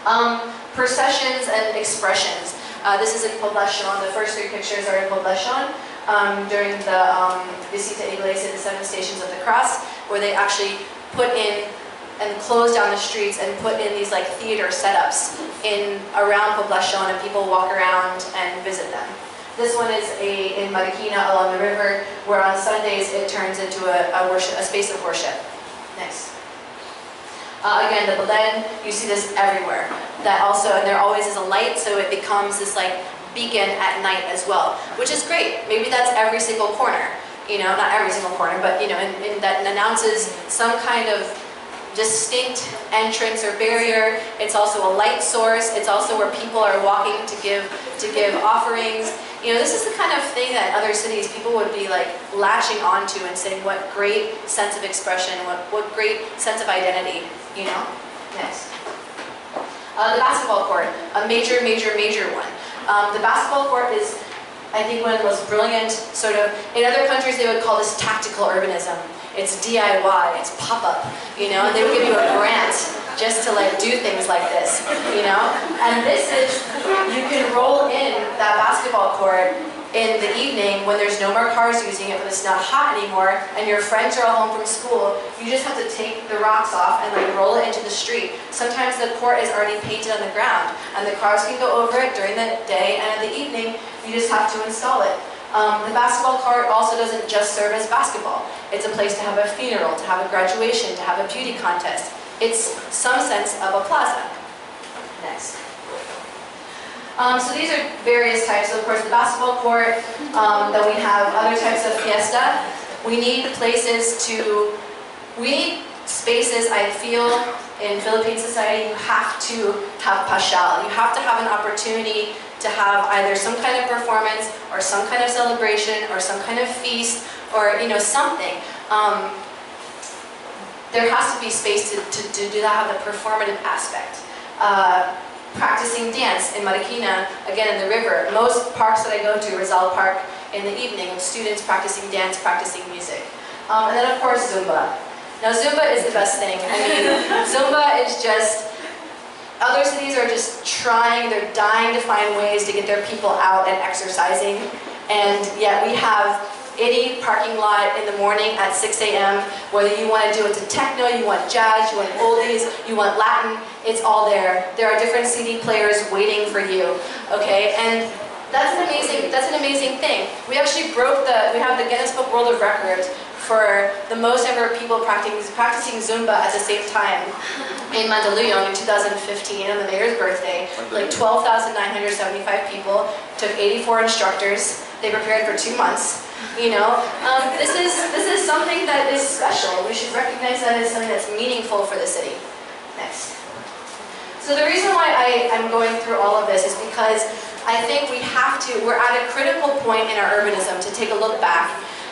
Um, processions and expressions. Uh, this is in Poblacion. The first three pictures are in Poblacion um, during the um, Visita Iglesia, the Seven Stations of the Cross, where they actually put in and close down the streets and put in these like theater setups in around Poblacion and people walk around and visit them. This one is a, in Marikina along the river where on Sundays it turns into a, a, worship, a space of worship. Next. Uh, again, the Belen, you see this everywhere. That also, and there always is a light, so it becomes this like beacon at night as well, which is great. Maybe that's every single corner, you know, not every single corner, but you know, and, and that announces some kind of distinct entrance or barrier. It's also a light source. It's also where people are walking to give to give offerings. You know, this is the kind of thing that other cities people would be like latching onto and saying, what great sense of expression, what, what great sense of identity, you know? Next. Uh, the basketball court, a major, major, major one. Um, the basketball court is, I think, one of the most brilliant sort of, in other countries they would call this tactical urbanism. It's DIY, it's pop-up, you know, and they would give you a grant just to like do things like this, you know? And this is, you can roll in that basketball court in the evening when there's no more cars using it, when it's not hot anymore, and your friends are all home from school, you just have to take the rocks off and like roll it into the street. Sometimes the court is already painted on the ground, and the cars can go over it during the day, and in the evening, you just have to install it. Um, the basketball court also doesn't just serve as basketball. It's a place to have a funeral, to have a graduation, to have a beauty contest. It's some sense of a plaza. Next. Um, so these are various types. So of course, the basketball court. Um, then we have other types of fiesta. We need places to. We need spaces. I feel in Philippine society, you have to have pasyal. You have to have an opportunity to have either some kind of performance or some kind of celebration or some kind of feast or you know something. Um, there has to be space to, to, to do that, have the performative aspect. Uh, practicing dance in Marikina, again in the river. Most parks that I go to, Rizal Park, in the evening, students practicing dance, practicing music. Um, and then of course Zumba. Now Zumba is the best thing. I mean, Zumba is just, other cities are just trying, they're dying to find ways to get their people out and exercising. And yet we have any parking lot in the morning at 6 a.m. Whether you want to do it to techno, you want jazz, you want oldies, you want Latin, it's all there. There are different CD players waiting for you, okay? And that's an amazing, that's an amazing thing. We actually broke the, we have the Guinness Book World of Records for the most ever people practicing, practicing Zumba at the same time in Mandaluyong in 2015 on the mayor's birthday. Like 12,975 people, took 84 instructors, they prepared for two months. You know, um, this is this is something that is special. We should recognize that as something that's meaningful for the city. Next. So the reason why I, I'm going through all of this is because I think we have to, we're at a critical point in our urbanism to take a look back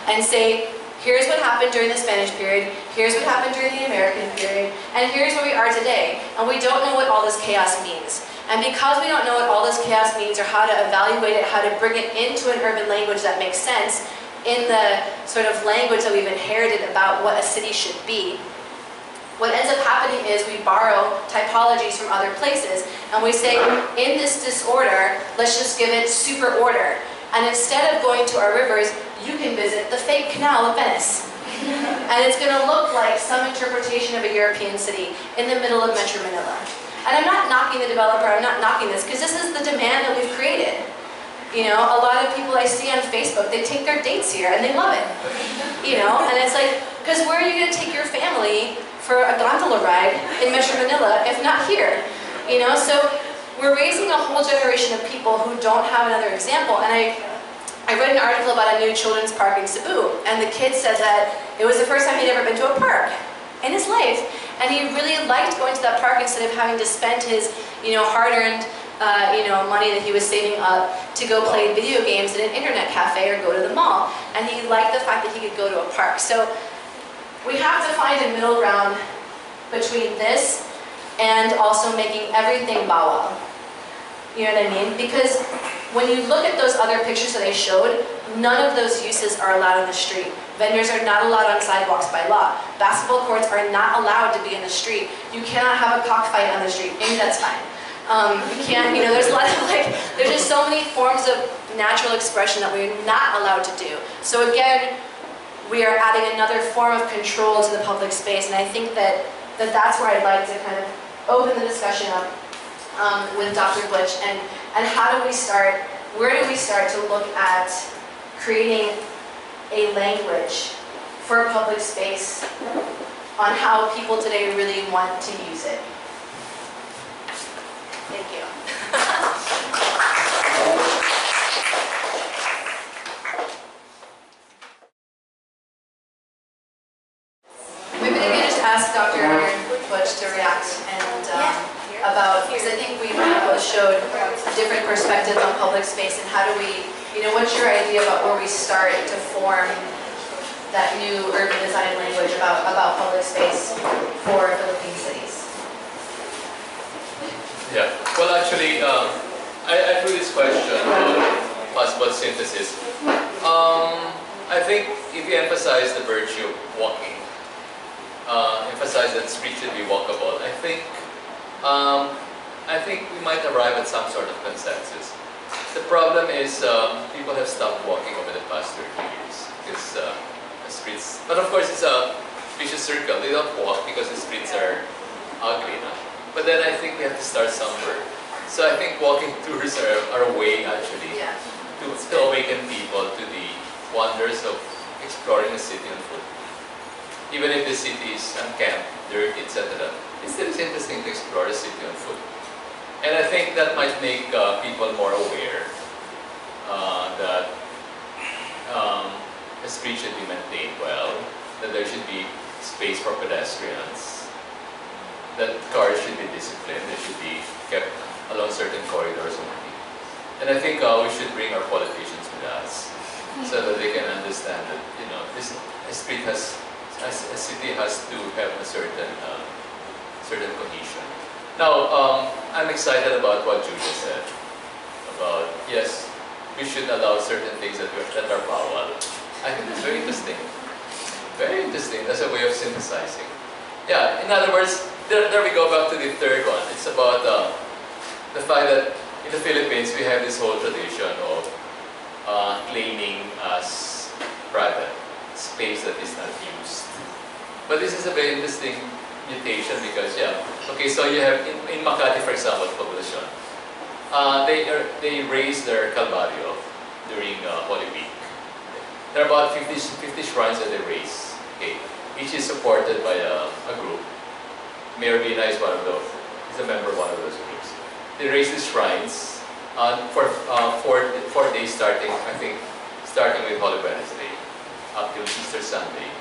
and say, here's what happened during the Spanish period, here's what happened during the American period, and here's where we are today. And we don't know what all this chaos means. And because we don't know what all this chaos means or how to evaluate it, how to bring it into an urban language that makes sense in the sort of language that we've inherited about what a city should be, what ends up happening is we borrow typologies from other places and we say, in this disorder, let's just give it super order. And instead of going to our rivers, you can visit the fake canal of Venice. and it's going to look like some interpretation of a European city in the middle of Metro Manila. And I'm not knocking the developer, I'm not knocking this, because this is the demand that we've created. You know, a lot of people I see on Facebook, they take their dates here and they love it. You know, and it's like, because where are you going to take your family for a gondola ride in Metro Manila, if not here. You know, so we're raising a whole generation of people who don't have another example. And I, I read an article about a new children's park in Cebu, and the kid said that it was the first time he'd ever been to a park in his life. And he really liked going to that park instead of having to spend his, you know, hard-earned uh, you know, money that he was saving up to go play video games in an internet cafe or go to the mall. And he liked the fact that he could go to a park. So we have to find a middle ground between this and also making everything bawal. You know what I mean? Because when you look at those other pictures that I showed, none of those uses are allowed on the street. Vendors are not allowed on sidewalks by law. Basketball courts are not allowed to be in the street. You cannot have a cockfight on the street. Maybe that's fine. Um, you can't, you know, there's a lot of like, there's just so many forms of natural expression that we're not allowed to do. So again, we are adding another form of control to the public space, and I think that, that that's where I'd like to kind of open the discussion up um, with Dr. Butch, and, and how do we start, where do we start to look at creating a language for a public space on how people today really want to use it. Thank you. Maybe they can just ask Dr. Butch to react and um, about, because I think we both showed different perspectives on public space and how do we, you know, what's your idea about where we start to form that new urban design language about, about public space for Philippine cities? Yeah, well actually, um, I, I threw this question on possible synthesis. Um, I think if you emphasize the virtue of walking uh, emphasize that streets should be walkable. I think, um, I think we might arrive at some sort of consensus. The problem is um, people have stopped walking over the past 30 years because uh, the streets, but of course it's a vicious circle. They don't walk because the streets are ugly. No? But then I think we have to start somewhere. So I think walking tours are, are a way actually yeah. to, to awaken people to the wonders of exploring a city on foot even if the city is unkempt, dirty, etc., it still is interesting to explore the city on foot. And I think that might make uh, people more aware uh, that um, the street should be maintained well, that there should be space for pedestrians, that cars should be disciplined, they should be kept along certain corridors only. And I think uh, we should bring our politicians with us so that they can understand that, you know, this street has a, a city has to have a certain uh, certain cohesion. Now, um, I'm excited about what Julia said about yes, we should allow certain things that, that are bawal. I think it's very interesting. Very interesting. That's a way of synthesizing. Yeah, in other words, there, there we go back to the third one. It's about uh, the fact that in the Philippines we have this whole tradition of uh, claiming as private space that is not used. But this is a very interesting mutation because, yeah, okay, so you have, in, in Makati, for example, Poblacion, uh, they, are, they raise their Calvario during uh, Holy Week. There are about 50, 50 shrines that they raise. Okay, each is supported by a, a group. Mayor Binay is one of those, is a member of one of those groups. They raise these shrines uh, for uh, four, four days starting, I think, starting with Holy Wednesday up Easter Sunday.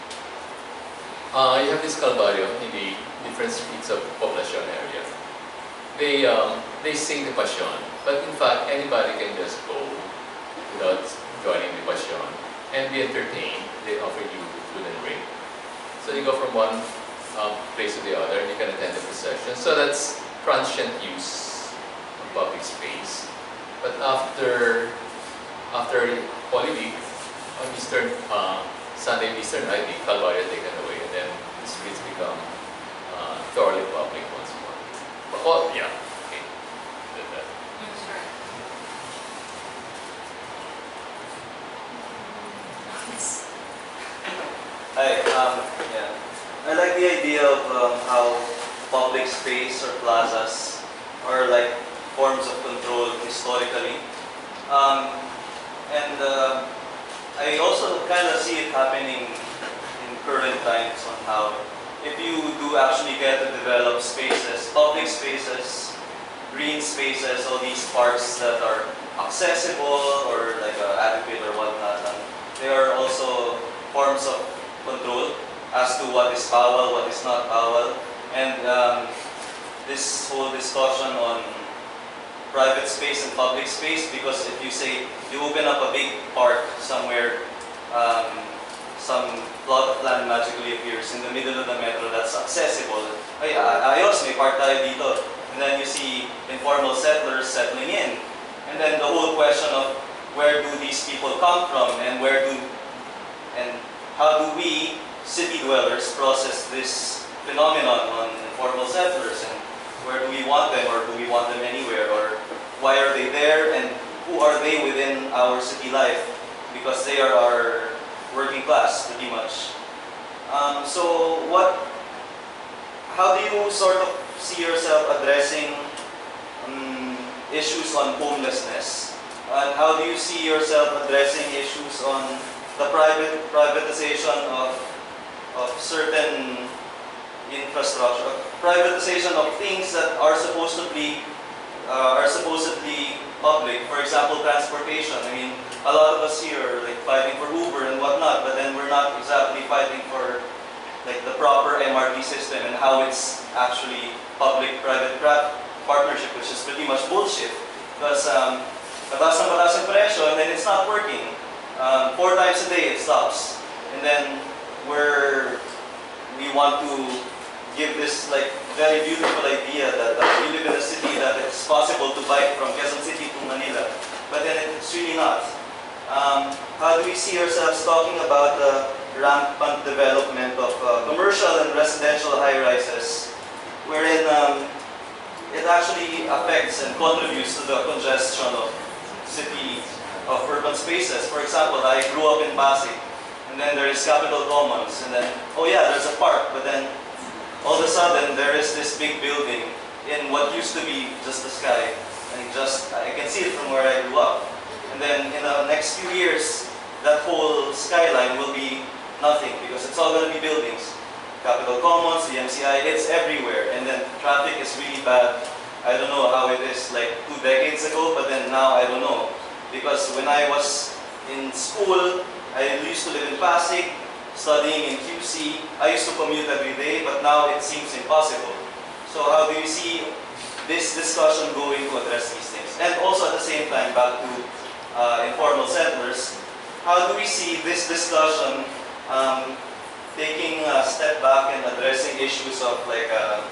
Uh, you have this Calvario in the different streets of Poblacion area. they um, they sing the passion, but in fact anybody can just go without joining the passion and be entertained. They offer you food and drink, so you go from one um, place to the other, and you can attend the procession. So that's transient use of public space. But after after Holy Week, on Easter uh, Sunday, Easter night, the Calvary are taken the streets become uh, thoroughly public once more. But, oh, yeah, okay. Did that. Hi, um, yeah. I like the idea of um, how public space or plazas are like forms of control historically. Um, and uh, I also kind of see it happening in current times on how if you do actually get to develop spaces, public spaces, green spaces, all these parks that are accessible or like uh, adequate or whatnot, um, they are also forms of control as to what is bawal, what is not bawal. And um, this whole discussion on private space and public space, because if you say you open up a big park somewhere, um, some plot of land magically appears in the middle of the metro that's accessible. Ay, ay- ayos, may park tayo dito. And then you see informal settlers settling in. And then the whole question of where do these people come from and where do and how do we, city dwellers, process this phenomenon on informal settlers and where do we want them or do we want them anywhere or why are they there and who are they within our city life because they are our working class pretty much. Um, so what, how do you sort of see yourself addressing um, issues on homelessness? And how do you see yourself addressing issues on the private privatization of, of certain infrastructure, privatization of things that are supposed to be uh, are supposedly public. For example, transportation. I mean, a lot of us here are like fighting for Uber and whatnot, but then we're not exactly fighting for like the proper MRT system and how it's actually public-private partnership, which is pretty much bullshit. Because um, mataas na mataas yung and then it's not working. Um, four times a day it stops. And then we're, we want to give this like very beautiful idea that, that we live in a city that it's possible to bike from Quezon City to Manila. But then it's really not. Um, how do we see ourselves talking about the rampant development of uh, commercial and residential high-rises, wherein um, it actually affects and contributes to the congestion of city, of urban spaces. For example, I grew up in Pasig, and then there is Capitol Commons, and then, oh yeah, there's a park, but then all of a sudden there is this big building in what used to be just the sky, and just, I can see it from where I grew up. And then in the next few years, that whole skyline will be nothing because it's all going to be buildings. Capitol Commons, the MCI, it's everywhere. And then traffic is really bad. I don't know how it is like two decades ago, but then now I don't know. Because when I was in school, I used to live in Pasig, studying in QC. I used to commute every day, but now it seems impossible. So how do you see this discussion going to address these things? And also at the same time, back to uh, informal settlers, how do we see this discussion um, taking a step back and addressing issues of like uh,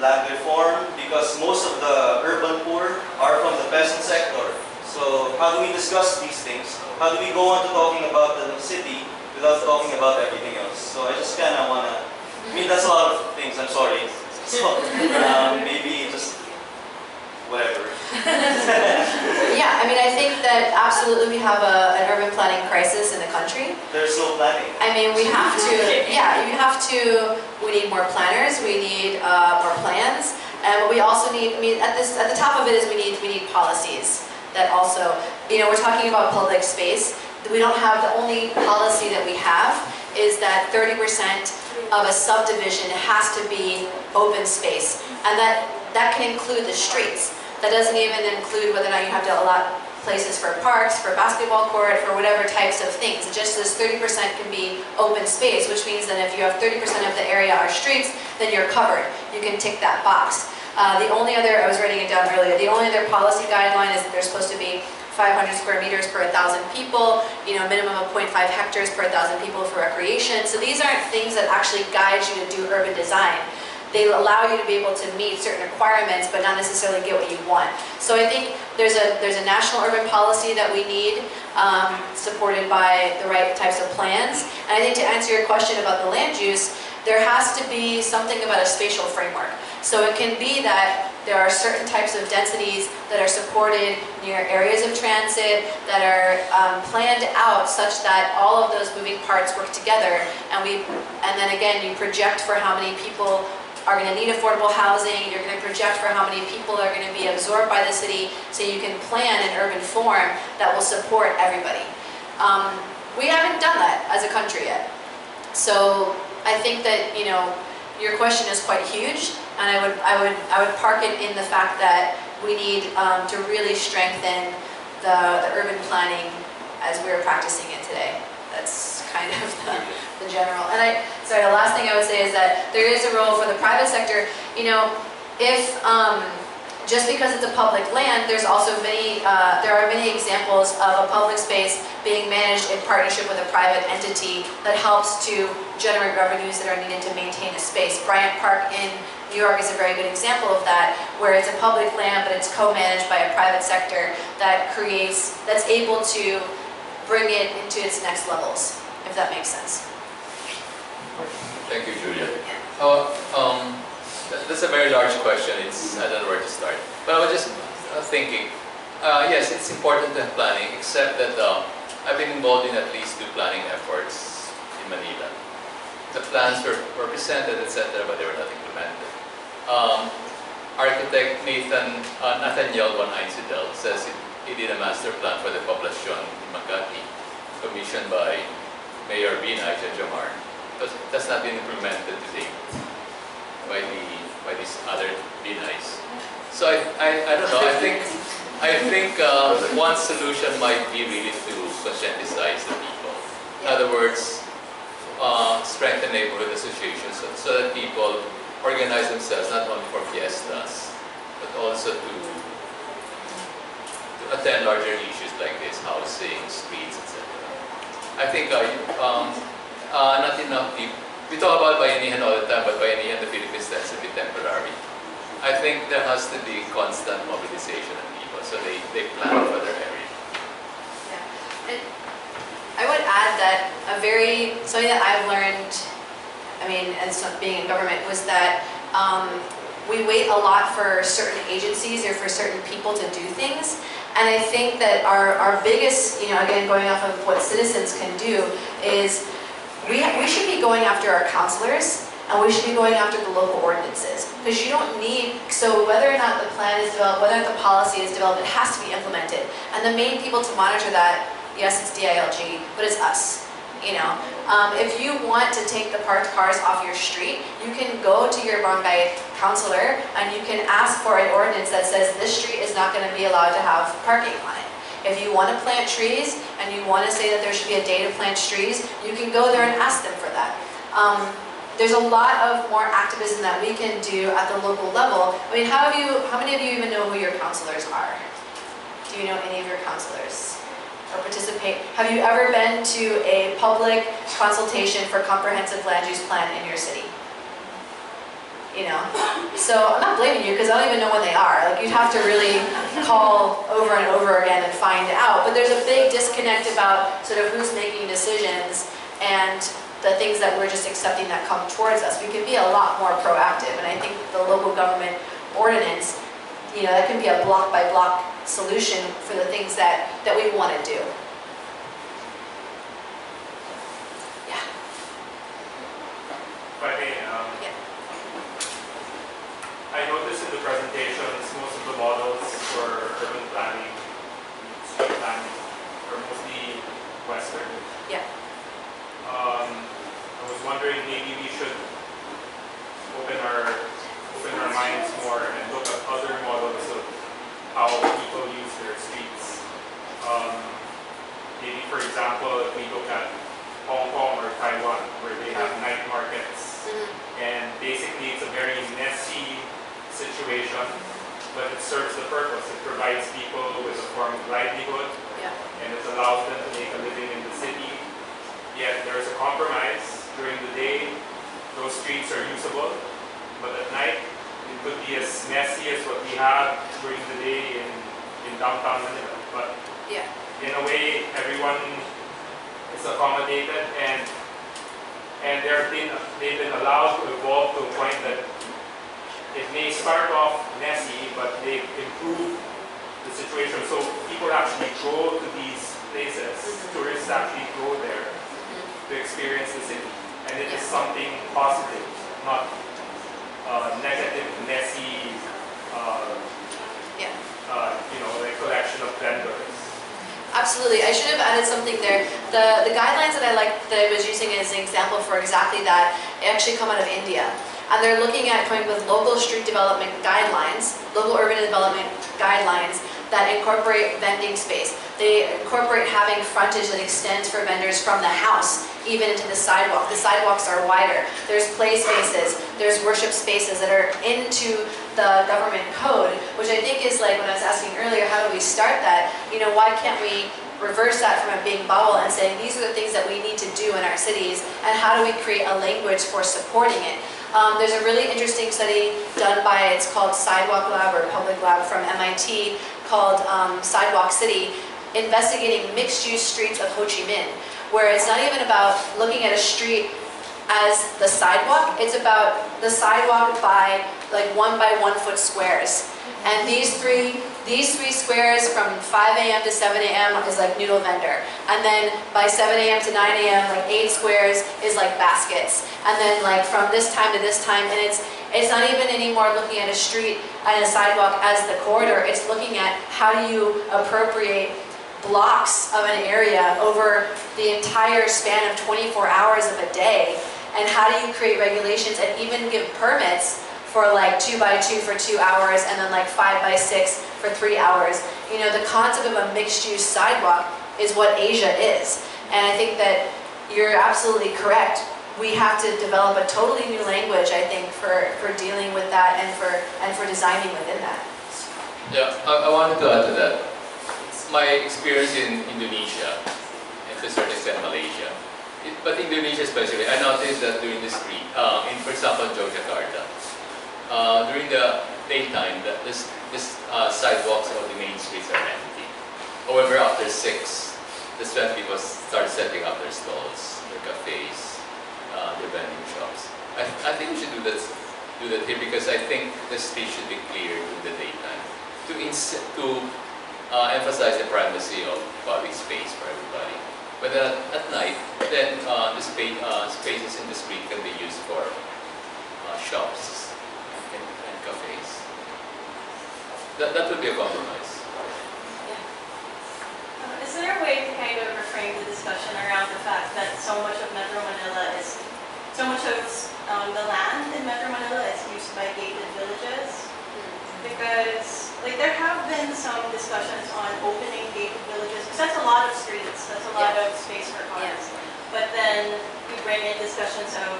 land reform? Because most of the urban poor are from the peasant sector. So how do we discuss these things? How do we go on to talking about the city without talking about everything else? So I just kind of want to, I mean that's a lot of things, I'm sorry. So um, maybe just whatever. Yeah, I mean, I think that absolutely we have a, an urban planning crisis in the country. There's no planning. I mean, we have to, yeah, you have to, we need more planners, we need uh, more plans, and we also need, I mean, at this, at the top of it is we need, we need policies that also, you know, we're talking about public space. We don't have, the only policy that we have is that 30% of a subdivision has to be open space. And that, that can include the streets. That doesn't even include whether or not you have to allot places for parks, for basketball court, for whatever types of things. Just says 30% can be open space, which means that if you have 30% of the area are streets, then you're covered. You can tick that box. Uh, the only other, I was writing it down earlier, the only other policy guideline is that there's supposed to be 500 square meters per 1,000 people, you know, minimum of 0.5 hectares per 1,000 people for recreation. So these aren't things that actually guide you to do urban design. They allow you to be able to meet certain requirements, but not necessarily get what you want. So I think there's a there's a national urban policy that we need, um, supported by the right types of plans. And I think to answer your question about the land use, there has to be something about a spatial framework. So it can be that there are certain types of densities that are supported near areas of transit that are um, planned out such that all of those moving parts work together. And we, and then again, you project for how many people are going to need affordable housing. You're going to project for how many people are going to be absorbed by the city, so you can plan an urban form that will support everybody. Um, we haven't done that as a country yet. So I think that you know your question is quite huge, and I would I would I would park it in the fact that we need um, to really strengthen the, the urban planning as we're practicing it today. That's kind of the, the general. And I sorry, the last thing I would say is that there is a role for the private sector. You know, if um, just because it's a public land, there's also many, uh, there are many examples of a public space being managed in partnership with a private entity that helps to generate revenues that are needed to maintain a space. Bryant Park in New York is a very good example of that, where it's a public land, but it's co-managed by a private sector that creates, that's able to bring it into its next levels, if that makes sense. Thank you, Julia. Oh, um, that's a very large question. It's I don't know where to start. But I was just uh, thinking. Uh, yes, it's important to have planning, except that um, I've been involved in at least two planning efforts in Manila. The plans were, were presented, etc., but they were not implemented. Um, architect Nathan uh, Nathaniel von Einsiedel says he, he did a master plan for the Poblacion in Makati, commissioned by Mayor Binay. That's, that's not been implemented today by the by these other Binays. So I, I, I don't know. I think I think uh, one solution might be really to conscientize the people. In other words, uh, strengthen neighborhood associations so, so that people organize themselves not only for fiestas but also to to attend larger issues like this, housing, streets, etc. I think uh, um, uh, not enough people. We talk about bayanihan all the time, but bayanihan the Philippines tends to be temporary. I think there has to be constant mobilization of people, so they, they plan for their area. Yeah. And I would add that a very, something that I've learned, I mean, and some- being in government, was that um, we wait a lot for certain agencies or for certain people to do things. And I think that our, our biggest, you know, again, going off of what citizens can do is we, we should be going after our councilors and we should be going after the local ordinances. Because you don't need, so whether or not the plan is developed, whether the policy is developed, it has to be implemented. And the main people to monitor that, yes, it's DILG, but it's us. You know, um, if you want to take the parked cars off your street, you can go to your barangay councilor and you can ask for an ordinance that says this street is not going to be allowed to have parking on it. If you want to plant trees and you want to say that there should be a day to plant trees, you can go there and ask them for that. Um, there's a lot of more activism that we can do at the local level. I mean, how have you, how many of you even know who your councilors are? Do you know any of your councilors? Or participate? Have you ever been to a public consultation for comprehensive land use plan in your city? You know, so I'm not blaming you because I don't even know when they are. Like you'd have to really call over and over again and find out. But there's a big disconnect about sort of who's making decisions and the things that we're just accepting that come towards us. We can be a lot more proactive, and I think the local government ordinance, you know, that can be a block by block solution for the things that, that we want to do. Yeah. I may, um, Yeah. I noticed in the presentations, most of the models for urban planning, street planning, are mostly Western. Yeah. Um, I was wondering, maybe we should open our, our minds more and look at other models of how people use their streets. Um, maybe, for example, if we look at Hong Kong or Taiwan, where they have night markets, Mhm. and basically, it's a very messy situation but it serves the purpose. It provides people with a form of livelihood, Yeah. and it allows them to make a living in the city. Yet there is a compromise. During the day, those streets are usable, but at night, it could be as messy as what we have during the day in, in downtown Manila. But Yeah. in a way, everyone is accommodated and and they've been, they've been allowed to evolve to a point that it may start off messy, but they've improved the situation. So people actually go to these places, Mhm. tourists actually go there Mhm. to experience the city. And it is Yeah. something positive, not uh, negative, messy, uh, Yeah. uh, you know, like collection of vendors. Absolutely. I should have added something there. The, the guidelines that I like that I was using as an example for exactly that actually come out of India. And they're looking at coming with local street development guidelines, local urban development guidelines that incorporate vending space. They incorporate having frontage that extends for vendors from the house even into the sidewalk. The sidewalks are wider. There's play spaces, there's worship spaces that are into the government code, which I think is like when I was asking earlier, how do we start that? You know, why can't we reverse that from a big bubble and saying these are the things that we need to do in our cities and how do we create a language for supporting it? Um, there's a really interesting study done by, it's called Sidewalk Lab or Public Lab from MIT called um, Sidewalk City, investigating mixed-use streets of Ho Chi Minh, where it's not even about looking at a street as the sidewalk, it's about the sidewalk by like one by one foot squares. And these three, these three squares from 5 a.m. to 7 a.m. is like noodle vendor. And then by 7 a.m. to 9 a.m., like eight squares is like baskets. And then like from this time to this time, and it's it's not even anymore looking at a street and a sidewalk as the corridor. It's looking at how do you appropriate blocks of an area over the entire span of 24 hours of a day and how do you create regulations and even give permits for like two by two for two hours and then like five by six for three hours. You know, the concept of a mixed use sidewalk is what Asia is. And I think that you're absolutely correct. We have to develop a totally new language, I think, for, for dealing with that and for, and for designing within that. Yeah, I, I wanted to add to that. My experience in Indonesia, and to a certain extent Malaysia, it, but Indonesia especially, I noticed that during the street, uh, in for example Yogyakarta, uh, during the daytime, the, this, this uh, sidewalks of the main streets are empty. However, after six, that's when people start setting up their stalls, their cafes, uh, their vending shops. I, I think we should do that, do that here because I think the street should be clear during the daytime to, to uh, emphasize the primacy of public space for everybody. But at, at night, then uh, the spa- uh, spaces in the street can be used for uh, shops and, and cafes. That, that would be a compromise. Uh, Is there a way to kind of reframe the discussion around the fact that so much of Metro Manila is, so much of um, the land in Metro Manila is used by gated villages? Because, like, there have been some discussions on opening gated villages, because that's a lot of streets, that's a lot of space for cars. But then we bring in discussions of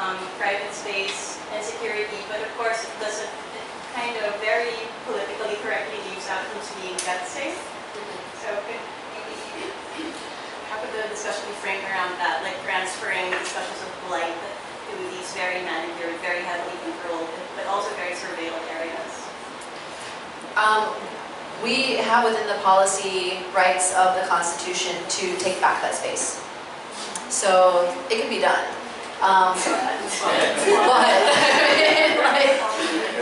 um, private space and security, but of course, it doesn't, it kind of very politically correctly leaves out who's being gun safe. So could maybe, how could the discussion be framed around that, like transferring discussions of blight to these very manicured, very heavily controlled, but also very surveilled areas? Um, we have within the policy rights of the Constitution to take back that space. So it can be done. Um, but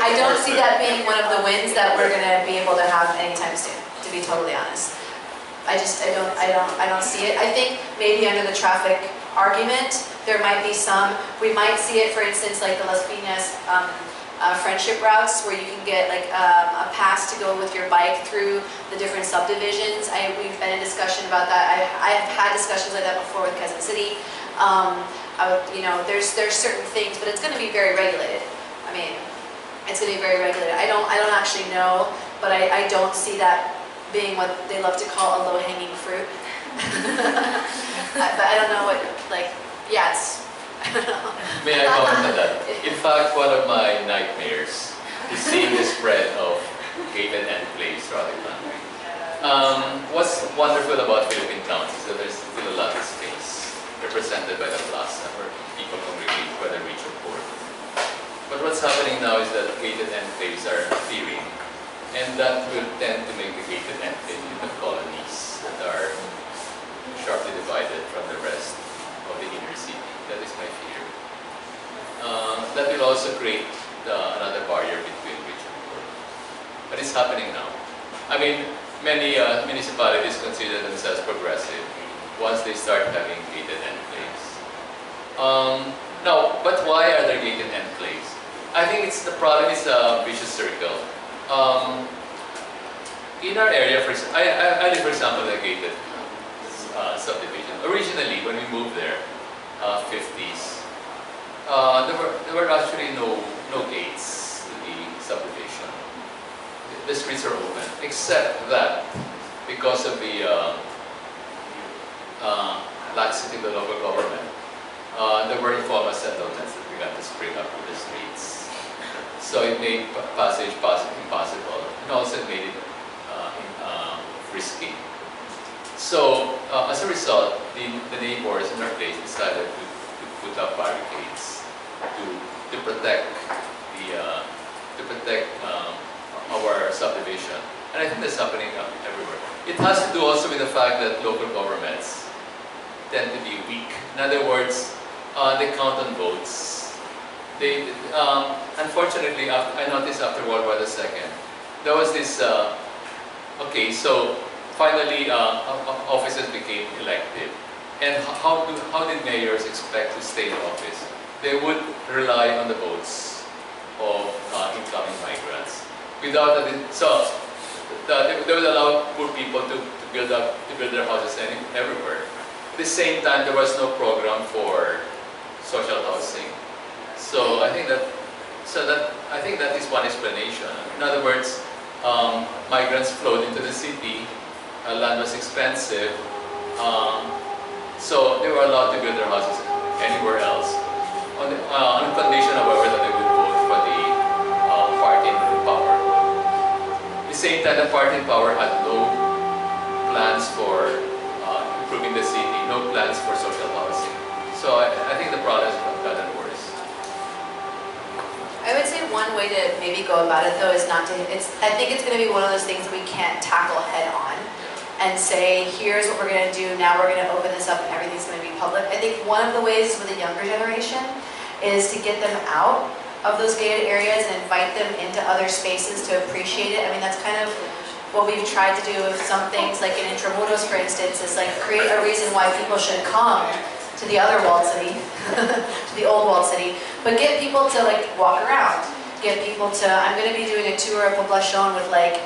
I don't see that being one of the wins that we're gonna be able to have anytime soon, to be totally honest. I just, I don't, I don't, I don't see it. I think maybe under the traffic argument, there might be some, we might see it, for instance, like the Las Piñas, um, uh, friendship routes where you can get like um, a pass to go with your bike through the different subdivisions. I, we've been in discussion about that. I, I've had discussions like that before with Quezon City. Um, you know, there's there's certain things, but it's going to be very regulated. I mean, it's going to be very regulated. I don't I don't actually know, but I, I don't see that being what they love to call a low hanging fruit. I, but I don't know what like yes. Yeah, May I comment on that? In fact, one of my nightmares is seeing the spread of Haven and Place rather than. Um, what's wonderful about Philippine towns is that there's still a lot of space represented by the plus number, people congregate, whether rich or poor. But what's happening now is that gated enclaves are appearing, and that will tend to make the gated enclave the colonies that are sharply divided from the rest of the inner city. That is my fear. Uh, that will also create the, another barrier between rich and poor. But it's happening now. I mean, many uh, municipalities consider themselves progressive once they start having gated enclaves. Um, now, but why are there gated enclaves? I think it's the problem is a vicious circle. Um, in our area, for, I, I, I live, for example, in a gated uh, subdivision. Originally, when we moved there, uh, 50s, uh, there were there were actually no no gates to the subdivision. The, the streets are open, except that because of the uh, uh, laxity of the local government, uh, there were informal settlements that began to spring up in the streets. So it made passage poss- impossible, and also it made it uh, in- uh, risky. So uh, as a result, the, the neighbors in our place decided to, to put up barricades to, to protect the uh, to protect um, our subdivision. And I think that's happening everywhere. It has to do also with the fact that local governments tend to be weak. In other words, uh, they count on votes. They, um, unfortunately, after, I noticed after World War II, there was this. Uh, okay, so finally, uh, o- o- officers became elected, and how do how did mayors expect to stay in office? They would rely on the votes of uh, incoming migrants. Without that, so the, they, would allow poor people to, to build up to build their houses any, everywhere. At the same time, there was no program for social housing. So I think that so that I think that is one explanation. In other words, um, migrants flowed into the city. Uh, land was expensive, um, so they were allowed to build their houses anywhere else. On the, uh, on the condition, however, that they would vote for the uh, party in power. At the same time, the party in power had no plans for improving the city, no plans for social housing. So I, I think the problem has gotten worse. I would say one way to maybe go about it though is not to, it's, I think it's gonna be one of those things we can't tackle head on and say, here's what we're gonna do, now we're gonna open this up and everything's gonna be public. I think one of the ways with the younger generation is to get them out of those gated areas and invite them into other spaces to appreciate it. I mean, that's kind of what we've tried to do with some things, like in Intramuros, for instance, is like create a reason why people should come to the other walled city, to the old walled city, but get people to like walk around, get people to, I'm gonna be doing a tour of Poblacion with like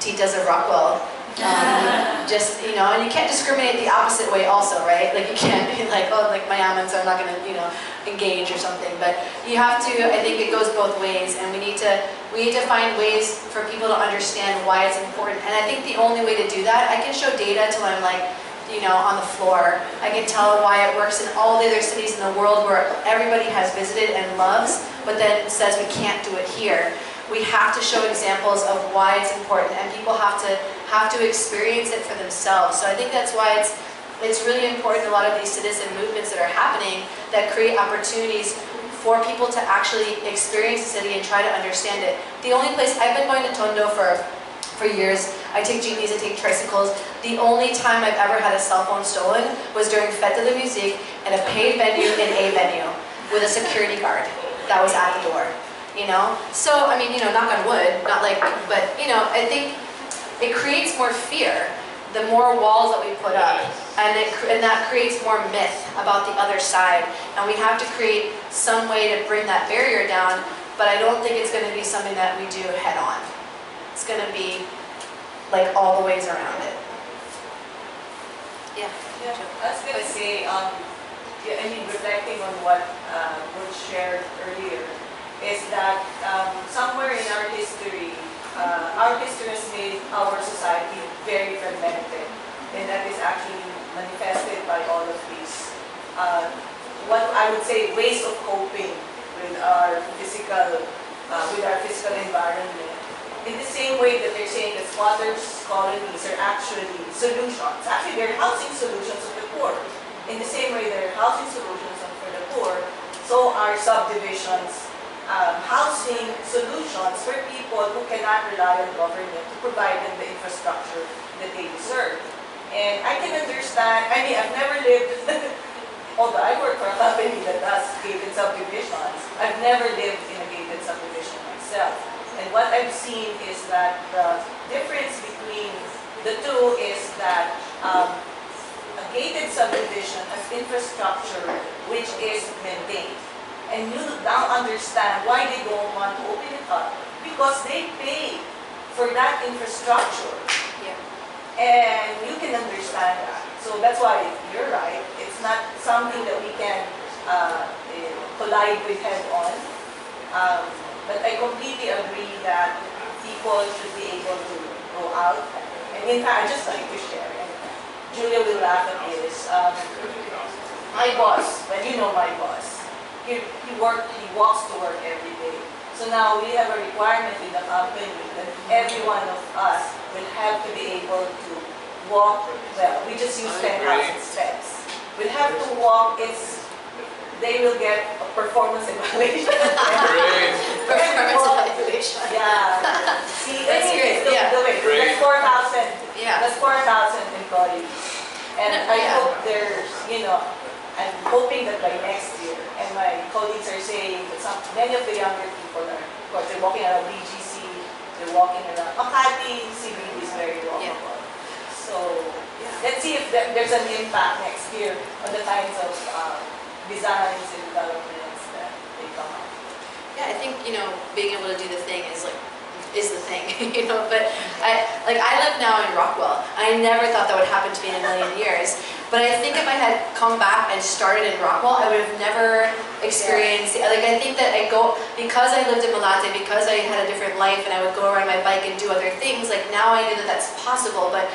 Titas of Rockwell. Um, just, you know, and you can't discriminate the opposite way also, right? Like you can't be like, oh, like Mayamans are not gonna, you know, engage or something, but you have to, I think it goes both ways, and we need to, we need to find ways for people to understand why it's important, and I think the only way to do that, I can show data till I'm like, you know, on the floor. I can tell why it works in all the other cities in the world where everybody has visited and loves, but then says we can't do it here. We have to show examples of why it's important, and people have to have to experience it for themselves. So I think that's why it's it's really important a lot of these citizen movements that are happening that create opportunities for people to actually experience the city and try to understand it. The only place I've been going to Tondo for for years. I take jeepneys, I take tricycles. The only time I've ever had a cell phone stolen was during Fête de la Musique in a paid venue in a venue with a security guard that was at the door. You know? So, I mean, you know, knock on wood, not like, but, you know, I think it creates more fear the more walls that we put up. And, it, and that creates more myth about the other side. And we have to create some way to bring that barrier down, but I don't think it's going to be something that we do head on. It's going to be like all the ways around it. Yeah. Yeah, I was gonna say, um, yeah, I mean, reflecting on what, uh, was shared earlier, is that, um, somewhere in our history, uh, our history has made our society very fragmented, and that is actually manifested by all of these, uh, what I would say ways of coping with our physical, uh, with our physical environment. In the same way that they're saying that squatters' colonies are actually solutions, actually they're housing solutions of the poor. In the same way they're housing solutions for the poor, so are subdivisions um, housing solutions for people who cannot rely on government to provide them the infrastructure that they deserve. And I can understand, I mean, I've never lived, although I work for a company that does gated subdivisions, I've never lived in a gated subdivision myself. And what I've seen is that the difference between the two is that um, a gated subdivision has infrastructure which is maintained. And you now understand why they don't want to open it up, because they pay for that infrastructure. Yeah. And you can understand that. So that's why you're right. It's not something that we can uh, eh, collide with head on. Um, but I completely agree that people should be able to go out. And in fact, I just like to share. And Julia will laugh at this. Um, my boss, well, you know my boss. He, he work, he walks to work every day. So now we have a requirement in the company that every one of us will have to be able to walk, well, we just use I 10,000 agree. steps. We'll have to walk, it's, they will get a performance evaluation. Great. Performance evaluation. Yeah. See, I That's mean, great, it's the- yeah. the way, Great. that's 4,000 Yeah. that's four thousand employees. And No, I yeah. hope there's, you know, I'm hoping that by next year, and my colleagues are saying that some, many of the younger people are, of course, they're walking around BGC, they're walking around, Makati, CBD is very walkable. So, let's see if there- there's an impact next year on the kinds of um, designs and developments that they come up. Yeah, I think, you know, being able to do the thing is like, is the thing, you know, but I, like, I live now in Rockwell. I never thought that would happen to me in a million years. But I think if I had come back and started in Rockwell, I would have never experienced, like, I think that I go, because I lived in Malate, because I had a different life and I would go ride my bike and do other things, like, now I knew that that's possible, but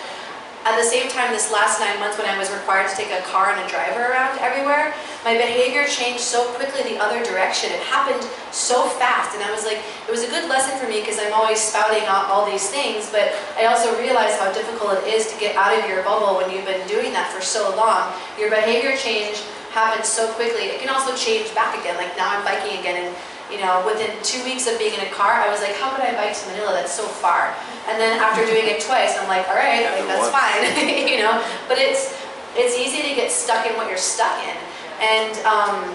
at the same time, this last nine months when I was required to take a car and a driver around everywhere, my behavior changed so quickly the other direction. It happened so fast, and I was like, it was a good lesson for me because I'm always spouting out all these things, but I also realized how difficult it is to get out of your bubble when you've been doing that for so long. Your behavior change happens so quickly. It can also change back again. Like now I'm biking again, and you know, within two weeks of being in a car, I was like, how could I bike to Manila? That's so far. And then after doing it twice, I'm like, all right, like that's fine, you know. But it's it's easy to get stuck in what you're stuck in. And um,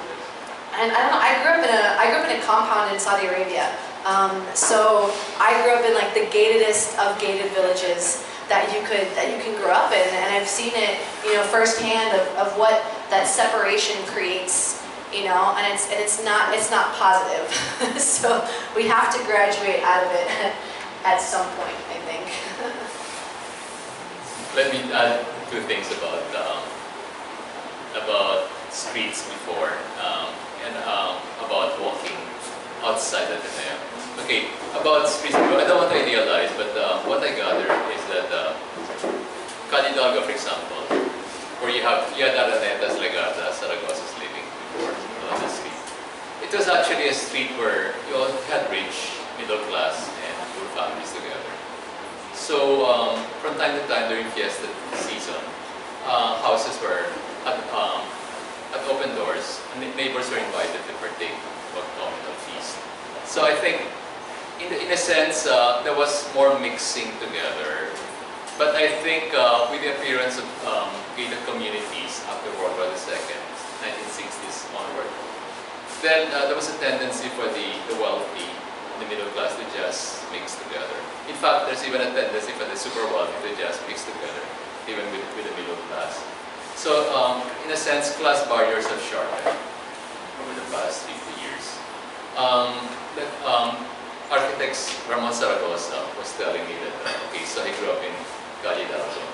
and I don't know. I grew up in a I grew up in a compound in Saudi Arabia. Um, so I grew up in like the gatedest of gated villages that you could that you can grow up in, and I've seen it, you know, firsthand of, of what that separation creates. You know, and it's and it's not it's not positive. so we have to graduate out of it at some point, I think. Let me add two things about um, about streets before um, and um, about walking outside of the Ateneo. Okay, about streets before, I don't want to idealize, but uh, what I gather is that uh, Calle Hidalgo, for example, where you have you had Araneta, Legarda, Zaragoza's living before on the street. It was actually a street where you all had rich, middle class, and poor families together. So um, from time to time during fiesta season, uh, houses were at, um, at open doors, and neighbors were invited to partake of communal feast. So I think, in, in a sense, uh, there was more mixing together. But I think uh, with the appearance of um, gated communities after World War II, 1960s onward, then uh, there was a tendency for the, the wealthy the middle class to just mix together. In fact, there's even a tendency for the super wealthy to just mix together, even with, with the middle class. So, um, in a sense, class barriers have sharpened over the past 50 years. Um, that, um, architects Ramon Zaragoza was telling me that, okay, so he grew up in Hidalgo.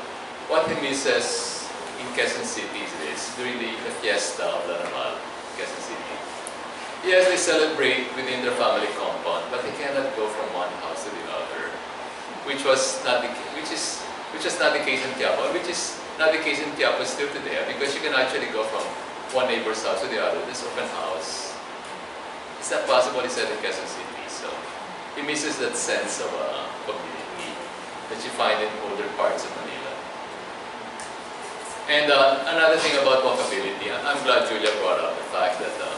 What he misses in Quezon City is this, during the, fiesta of the Normal, Quezon City, Yes, they celebrate within their family compound, but they cannot go from one house to the other, which was not the, which is which was not the case in Quiapo, which is not the case in Quiapo still today, because you can actually go from one neighbor's house to the other. This open house. It's not possible, in Quezon City. So he misses that sense of uh, community that you find in older parts of. And uh, another thing about walkability, I'm glad Julia brought up the fact that uh,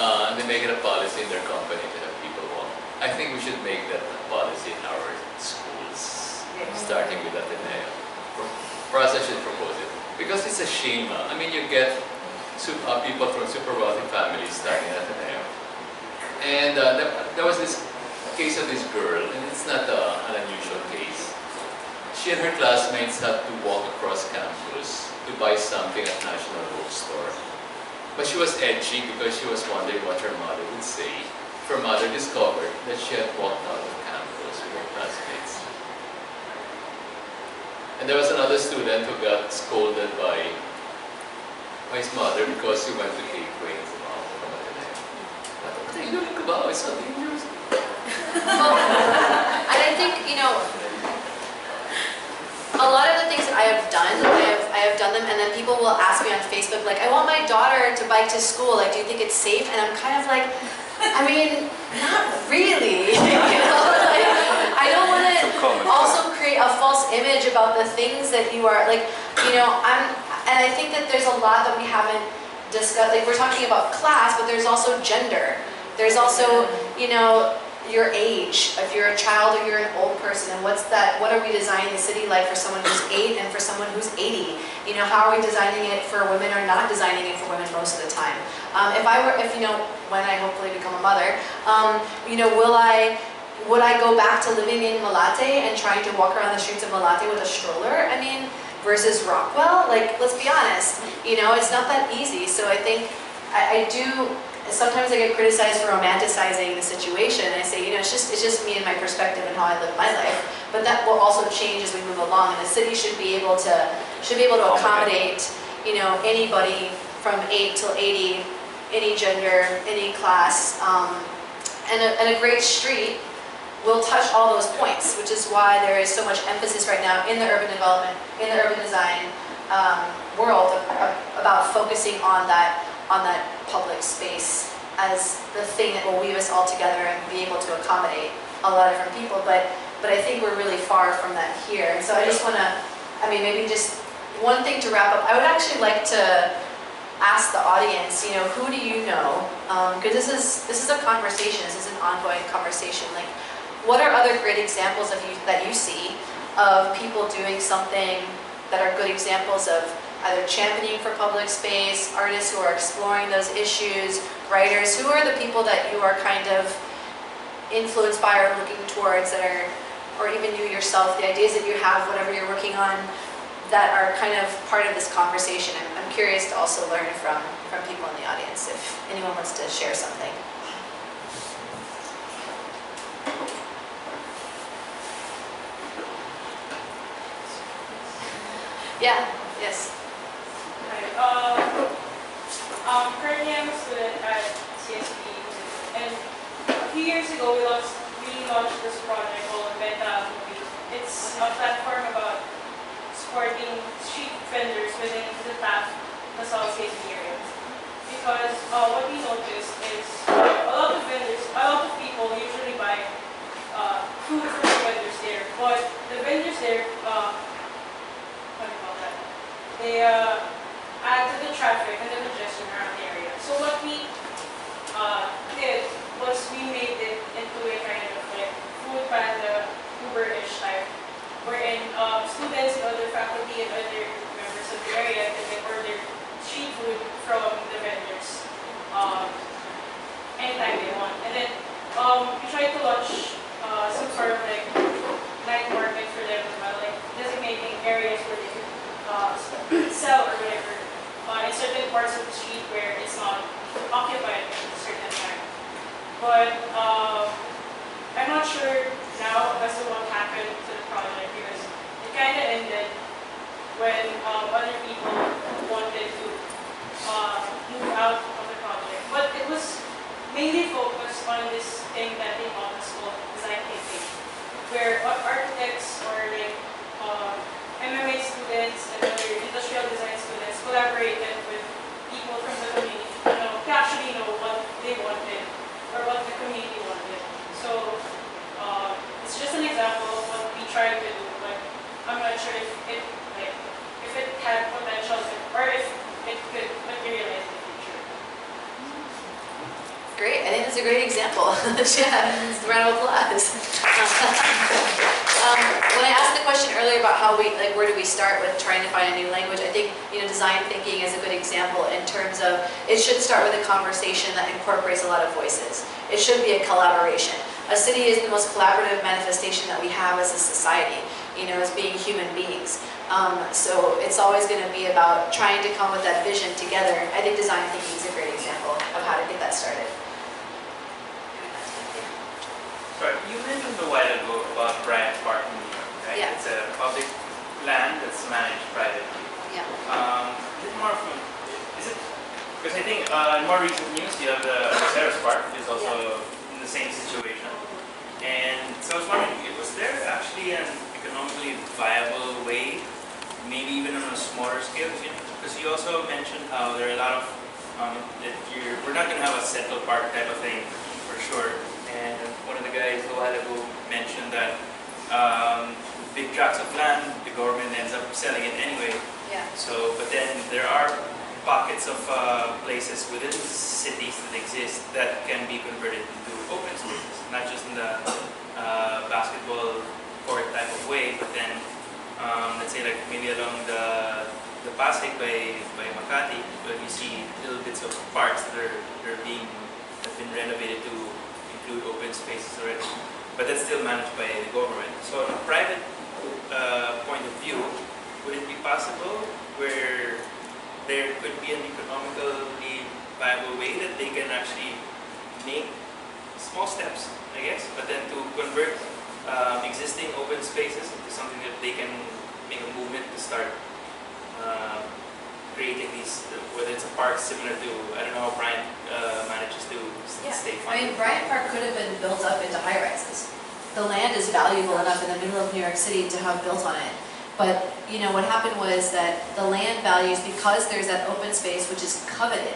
uh, they make it a policy in their company to have people walk. I think we should make that a policy in our schools, starting with Ateneo. I should propose it. Because it's a shame. ah. I mean, you get sup- uh, people from super wealthy families starting at Ateneo. And uh, there, there was this case of this girl, and it's not uh, an unusual case. She and her classmates had to walk across campus to buy something at National Bookstore. But she was edgy because she was wondering what her mother would say. Her mother discovered that she had walked out of campus with her classmates. And there was another student who got scolded by, by his mother because he went to Gateway and said, "Wow, come on, What are you doing about? It's so dangerous. And I think, you know, a lot of the things that I have done, I have, I have done them, and then people will ask me on Facebook, like, I want my daughter to bike to school, like, do you think it's safe? And I'm kind of like, I mean, not really, you know? Like, I don't want to also create a false image about the things that you are, like, you know, I'm, and I think that there's a lot that we haven't discussed, like, we're talking about class, but there's also gender. There's also, you know, your age, if you're a child or you're an old person, and what's that, what are we designing the city like for someone who's eight and for someone who's 80? You know, how are we designing it for women or not designing it for women most of the time? Um, if I were, if, you know, when I hopefully become a mother, um, you know, will I, would I go back to living in Malate and trying to walk around the streets of Malate with a stroller? I mean, versus Rockwell, like, let's be honest, you know, it's not that easy. So I think, I, I do, sometimes I get criticized for romanticizing the situation. I say, you know, it's just, it's just me and my perspective and how I live my life. But that will also change as we move along. And the city should be able to, should be able to accommodate, you know, anybody from eight till 80, any gender, any class. Um, and a, and a great street will touch all those points, which is why there is so much emphasis right now in the urban development, in the urban design um, world about focusing on that, on that public space as the thing that will weave us all together and be able to accommodate a lot of different people. But, but I think we're really far from that here. And so I just want to, I mean, maybe just one thing to wrap up. I would actually like to ask the audience, you know, who do you know? Um, because this is this is a conversation. This is an ongoing conversation. Like, what are other great examples of you that you see of people doing something that are good examples of either championing for public space, artists who are exploring those issues, writers? Who are the people that you are kind of influenced by or looking towards that are, or even you yourself, the ideas that you have, whatever you're working on, that are kind of part of this conversation. I'm, I'm curious to also learn from, from people in the audience if anyone wants to share something. Yeah, yes. Hi, um, I'm a student at CSB, and a few years ago we launched, we launched this project called Beta Movie. It's a platform about supporting street vendors within the Taft, South CSB area. Because uh, what we noticed is a lot of vendors, a lot of people usually buy uh, food from the vendors there, but the vendors there, uh, what call that? They uh, add to the traffic and the congestion around the area. So what we uh, did was we made it into a kind of like food panda, Uber-ish type, wherein um, students and other faculty and other members of the area can get order street food from the vendors um, anytime they want. And then um, we try to launch uh, some sort of like night market for them as like designating areas where they could uh, sell or whatever uh, in certain parts of the street where it's not occupied at a certain time. But um, I'm not sure now as to what happened to the project because it kind of ended when um, other people wanted to uh, move out of the project. But it was mainly focused on this thing that they call the school design thinking, where ar- architects or like um, MMA students and other industrial design students collaborated with people from the community, you know, to actually know what they wanted or what the community wanted. So uh, it's just an example of what we tried to do, but I'm not sure if it like if it had potential to, or if it could materialize in the future. Great, I think it's a great example. yeah, round of applause. um, when I asked the question earlier about how we, like, where do we start with trying to find a new language, I think, you know, design thinking is a good example in terms of it should start with a conversation that incorporates a lot of voices. It should be a collaboration. A city is the most collaborative manifestation that we have as a society, you know, as being human beings. Um, so it's always going to be about trying to come with that vision together. I think design thinking is a great example of how to get that started. Right, you mentioned a while ago about Bryant Park in New York, right? Yeah. It's a public land that's managed privately. Yeah. Um, is it more from, is it, because I think uh, in more recent news, you have the Sarah's Park is also in the same situation. And so I was wondering, was there actually an economically viable way, maybe even on a smaller scale? Because you also mentioned how there are a lot of, um, that you're, we're not going to have a Central Park type of thing for sure. And one of the guys a while ago mentioned that um, big tracts of land, the government ends up selling it anyway. Yeah. So, but then there are pockets of uh, places within cities that exist that can be converted into open spaces, not just in the uh, basketball court type of way, but then um, let's say like maybe along the the Pasig by by Makati, where you see little bits of parks that are, that are being have been renovated to include open spaces already, but that's still managed by the government. So, a private uh, point of view, would it be possible where there could be an economically viable way that they can actually make small steps, I guess, but then to convert um, existing open spaces into something that they can make a movement to start uh, creating these, whether it's a park similar to, I don't know how Bryant uh, manages to Yeah. stay I mean. Bryant Park could have been built up into high rises. The land is valuable enough in the middle of New York City to have built on it. But, you know, what happened was that the land values, because there's that open space which is coveted,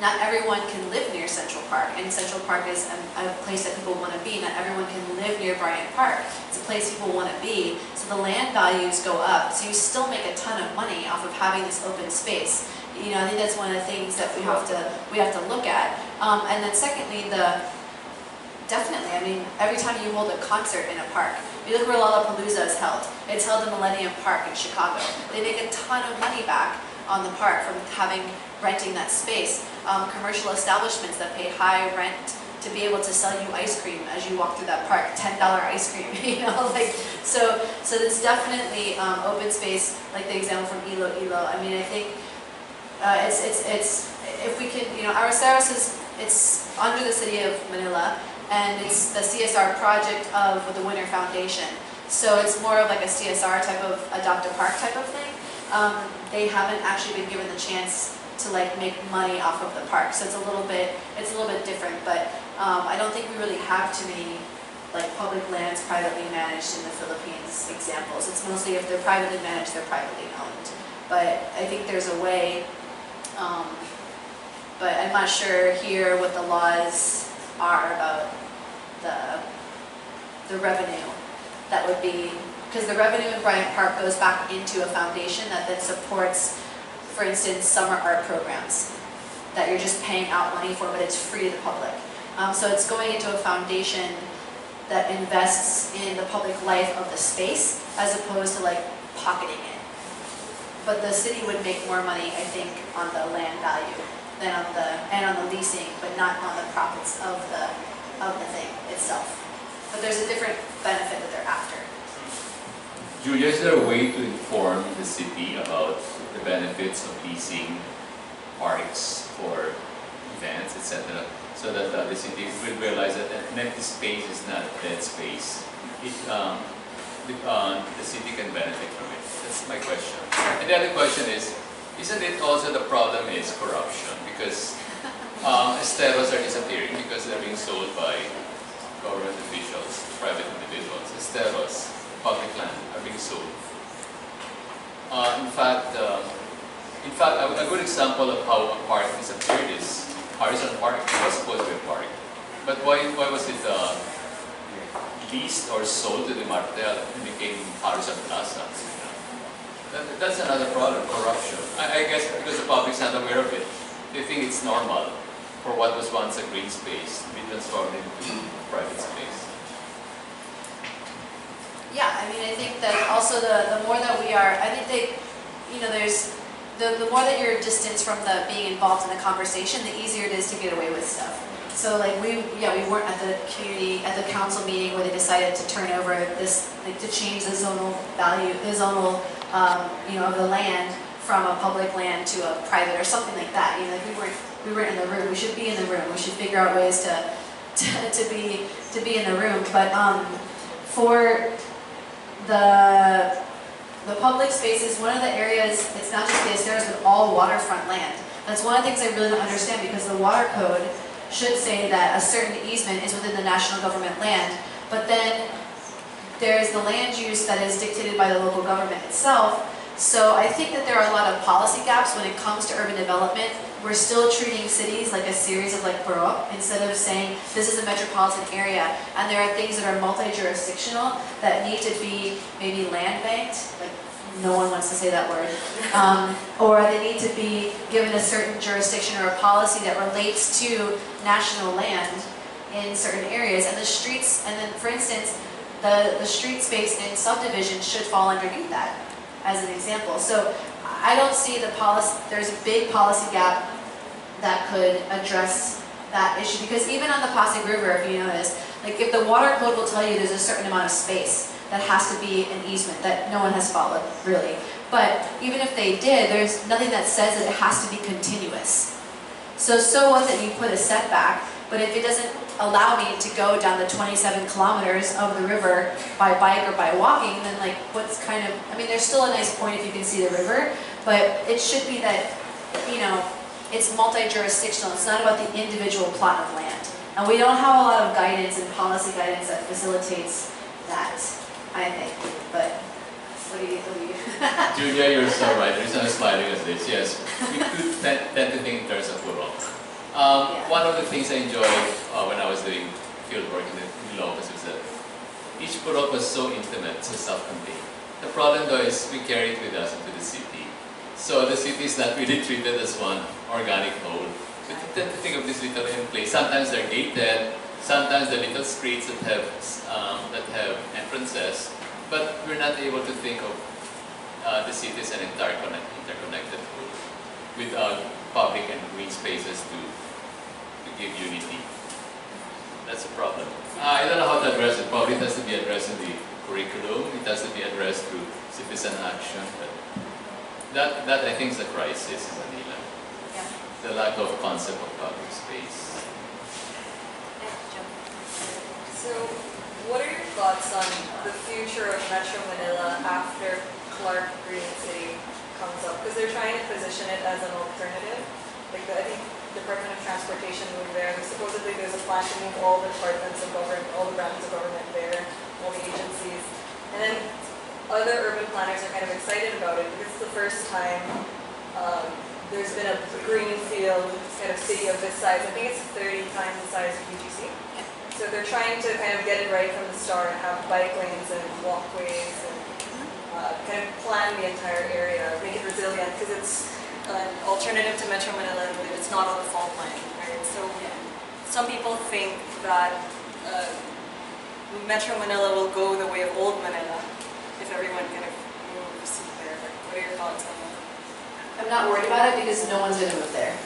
not everyone can live near Central Park, and Central Park is a, a place that people want to be. Not everyone can live near Bryant Park. It's a place people want to be. So the land values go up. So you still make a ton of money off of having this open space. You know, I think that's one of the things that we have to we have to look at. Um, and then secondly, the definitely. I mean, every time you hold a concert in a park, you look where Lollapalooza is held. It's held in Millennium Park in Chicago. They make a ton of money back on the park from having renting that space. Um, commercial establishments that pay high rent to be able to sell you ice cream as you walk through that park, ten dollar ice cream, you know, like so. So it's definitely um, open space, like the example from Iloilo. I mean, I think uh, it's it's it's if we can, you know, Arroceros is it's under the city of Manila, and it's the CSR project of the Winner Foundation. So it's more of like a CSR type of adopt a park type of thing. Um, they haven't actually been given the chance to like make money off of the park, so it's a little bit it's a little bit different. But um, I don't think we really have too many like public lands privately managed in the Philippines examples. It's mostly if they're privately managed, they're privately owned. But I think there's a way. Um, but I'm not sure here what the laws are about the the revenue that would be because the revenue in Bryant Park goes back into a foundation that then supports, for instance, summer art programs that you're just paying out money for, but it's free to the public. Um, so it's going into a foundation that invests in the public life of the space as opposed to like pocketing it. But the city would make more money, I think, on the land value than on the and on the leasing, but not on the profits of the of the thing itself. But there's a different benefit that they're after. Julia, is there a way to inform the city about the benefits of leasing parks for events, etc., so that the city will realize that an empty space is not dead space? It, um, the, uh, the city can benefit from it. That's my question. And the other question is, isn't it also the problem is corruption? Because um, esteros are disappearing because they're being sold by government officials, private individuals. Esteros, public land, are being sold. Uh, in fact, um, in fact, a, a good example of how a park disappeared is Harrison Park. It was supposed to be a park, but why, why was it uh, leased or sold to the Martel and became Harrison Plaza? That, that's another problem, corruption. I, I guess because the public's not aware of it, they think it's normal. for what was once a green space to be transformed into private space. Yeah, I mean, I think that also the, the more that we are, I think that, you know, there's, the, the more that you're distanced from the being involved in the conversation, the easier it is to get away with stuff. So like we, yeah, we weren't at the community, at the council meeting where they decided to turn over this, like to change the zonal value, the zonal, um, you know, of the land from a public land to a private or something like that. You know, like we weren't, we weren't in the room. We should be in the room. We should figure out ways to, to, to be, to be in the room. But um, for the the public spaces, one of the areas, it's not just the Esteros, but all waterfront land. That's one of the things I really don't understand because the water code should say that a certain easement is within the national government land, but then there's the land use that is dictated by the local government itself. So I think that there are a lot of policy gaps when it comes to urban development. We're still treating cities like a series of like borough instead of saying this is a metropolitan area. And there are things that are multi-jurisdictional that need to be maybe land banked, like no one wants to say that word. Um, or they need to be given a certain jurisdiction or a policy that relates to national land in certain areas. And the streets, and then for instance, the, the street space in subdivisions should fall underneath that, as an example. So I don't see the policy, there's a big policy gap that could address that issue. Because even on the Pasig River, if you notice, like if the water code will tell you there's a certain amount of space that has to be an easement that no one has followed, really. But even if they did, there's nothing that says that it has to be continuous. So, so what that you put a setback, but if it doesn't allow me to go down the 27 kilometers of the river by bike or by walking, then like what's kind of, I mean, there's still a nice point if you can see the river, but it should be that, you know, it's multi-jurisdictional. It's not about the individual plot of land. And we don't have a lot of guidance and policy guidance that facilitates that, I think. But what do you, you? Julia, you're so right. The reason I'm smiling is this. Yes, we could tend, tend to think in terms of. Um, Yeah. One of the things I enjoyed uh, when I was doing field work in the in Lopez was that each Purok was so intimate, so self-contained. The problem though is we carry it with us into the city. So the city is not really treated as one organic whole. We tend to think of this little place. Sometimes they're gated, sometimes the little streets that have um, that have entrances, but we're not able to think of uh, the city as an entire connect, interconnected whole without public and green spaces to, to give unity. That's a problem. Uh, I don't know how to address it. Probably it has to be addressed in the curriculum. It has to be addressed through citizen action. But that, that I think is a crisis. The lack of concept of public space. So, what are your thoughts on the future of Metro Manila after Clark Green City comes up? Because they're trying to position it as an alternative. Like, the, I think Department of Transportation moved there. Supposedly, there's a plan to move all the departments of government, all the branches of government there, all the agencies. And then other urban planners are kind of excited about it because it's the first time um, there's been a greenfield kind of city of this size. I think it's 30 times the size of BGC. So they're trying to kind of get it right from the start, have bike lanes and walkways and uh, kind of plan the entire area, make it resilient because it's an alternative to Metro Manila, but it's not on the fault line, right? So some people think that uh, Metro Manila will go the way of old Manila if everyone kind of moves there. What are your thoughts on that? I'm not worried about it because no one's gonna move there.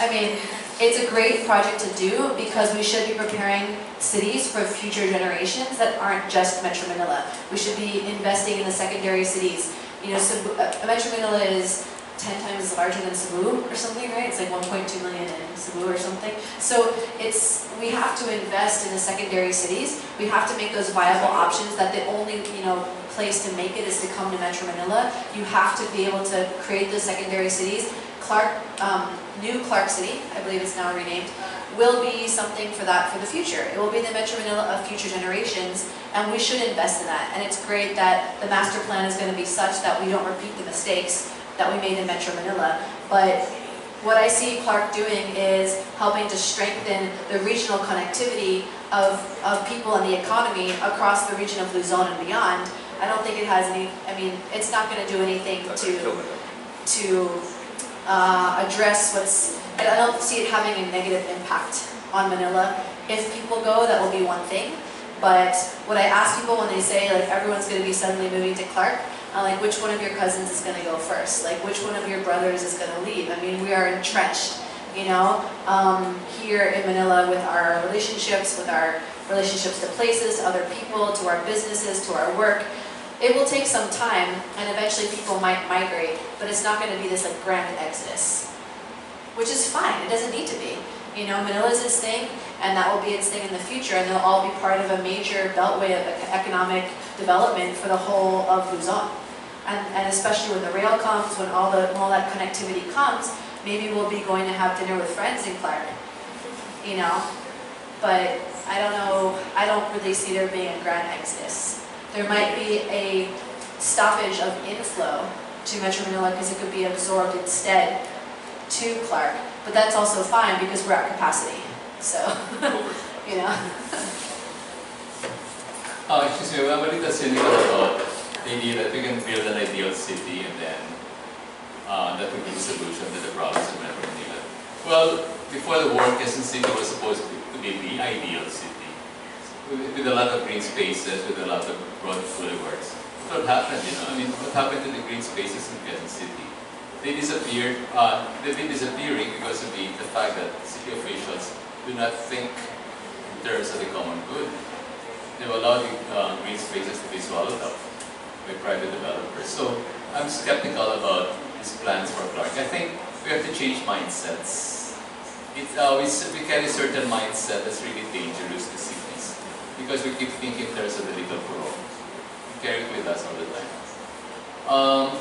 I mean, it's a great project to do because we should be preparing cities for future generations that aren't just Metro Manila. We should be investing in the secondary cities. You know, Cebu, uh, Metro Manila is 10 times larger than Cebu or something, right? It's like 1.2 million in Cebu or something. So it's, we have to invest in the secondary cities. We have to make those viable options that the only, you know, place to make it is to come to Metro Manila. You have to be able to create those secondary cities. Clark, um, new Clark City, I believe it's now renamed, will be something for that for the future. It will be the Metro Manila of future generations, and we should invest in that. And it's great that the master plan is going to be such that we don't repeat the mistakes that we made in Metro Manila. But what I see Clark doing is helping to strengthen the regional connectivity of, of people and the economy across the region of Luzon and beyond. I don't think it has any, I mean, it's not going to do anything to, to uh, address what's I I don't see it having a negative impact on Manila. If people go, that will be one thing. But what I ask people when they say like everyone's going to be suddenly moving to Clark, I'm like which one of your cousins is going to go first? Like which one of your brothers is going to leave? I mean, we are entrenched, you know, um, here in Manila with our relationships, with our relationships to places, to other people, to our businesses, to our work. It will take some time, and eventually people might migrate, but it's not going to be this like grand exodus, which is fine. It doesn't need to be. You know, Manila's its thing, and that will be its thing in the future, and they'll all be part of a major beltway of economic development for the whole of Luzon. And, and especially when the rail comes, when all the all that connectivity comes, maybe we'll be going to have dinner with friends in Clark. You know, but I don't know. I don't really see there being a grand exodus. There might be a stoppage of inflow to Metro Manila because it could be absorbed instead to Clark. But that's also fine because we're at capacity. So, you know. Uh, excuse me, I'm a little cynical about the idea that we can build an ideal city and then uh, that would be the solution to the problems of Metro Manila. Well, before the war, Quezon City was supposed to be the ideal city with, a lot of green spaces, with a lot of broad boulevards. What happened, you know? I mean, what happened to the green spaces in Quezon City? They disappeared, uh, they've been disappearing because of the, the fact that city officials do not think in terms of the common good they've allowed the uh, green spaces to be swallowed up by private developers. So I'm skeptical about these plans for Clark. I think we have to change mindsets. It, uh, we, we carry a certain mindset that's really dangerous because we keep thinking there's a little pro. We carry it with us all the time. Um,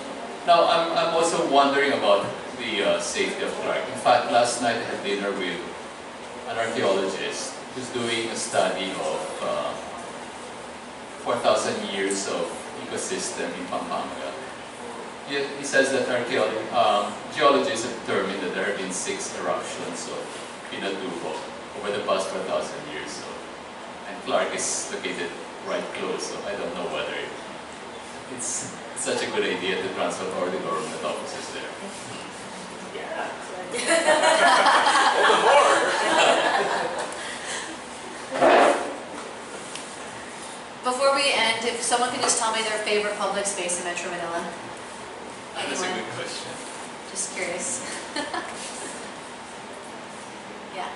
now, I'm, I'm also wondering about the uh, safety of Clark. In fact, last night I had dinner with an archaeologist who's doing a study of uh, 4,000 years of ecosystem in Pampanga. He, he says that um, geologists have determined that there have been six eruptions of Pinatubo over the past 4,000 years. Clark is located right close, so I don't know whether it's such a good idea to transfer all the government offices there. Yeah. Before we end, if someone could just tell me their favorite public space in Metro Manila. That's a good question. Just curious. yeah.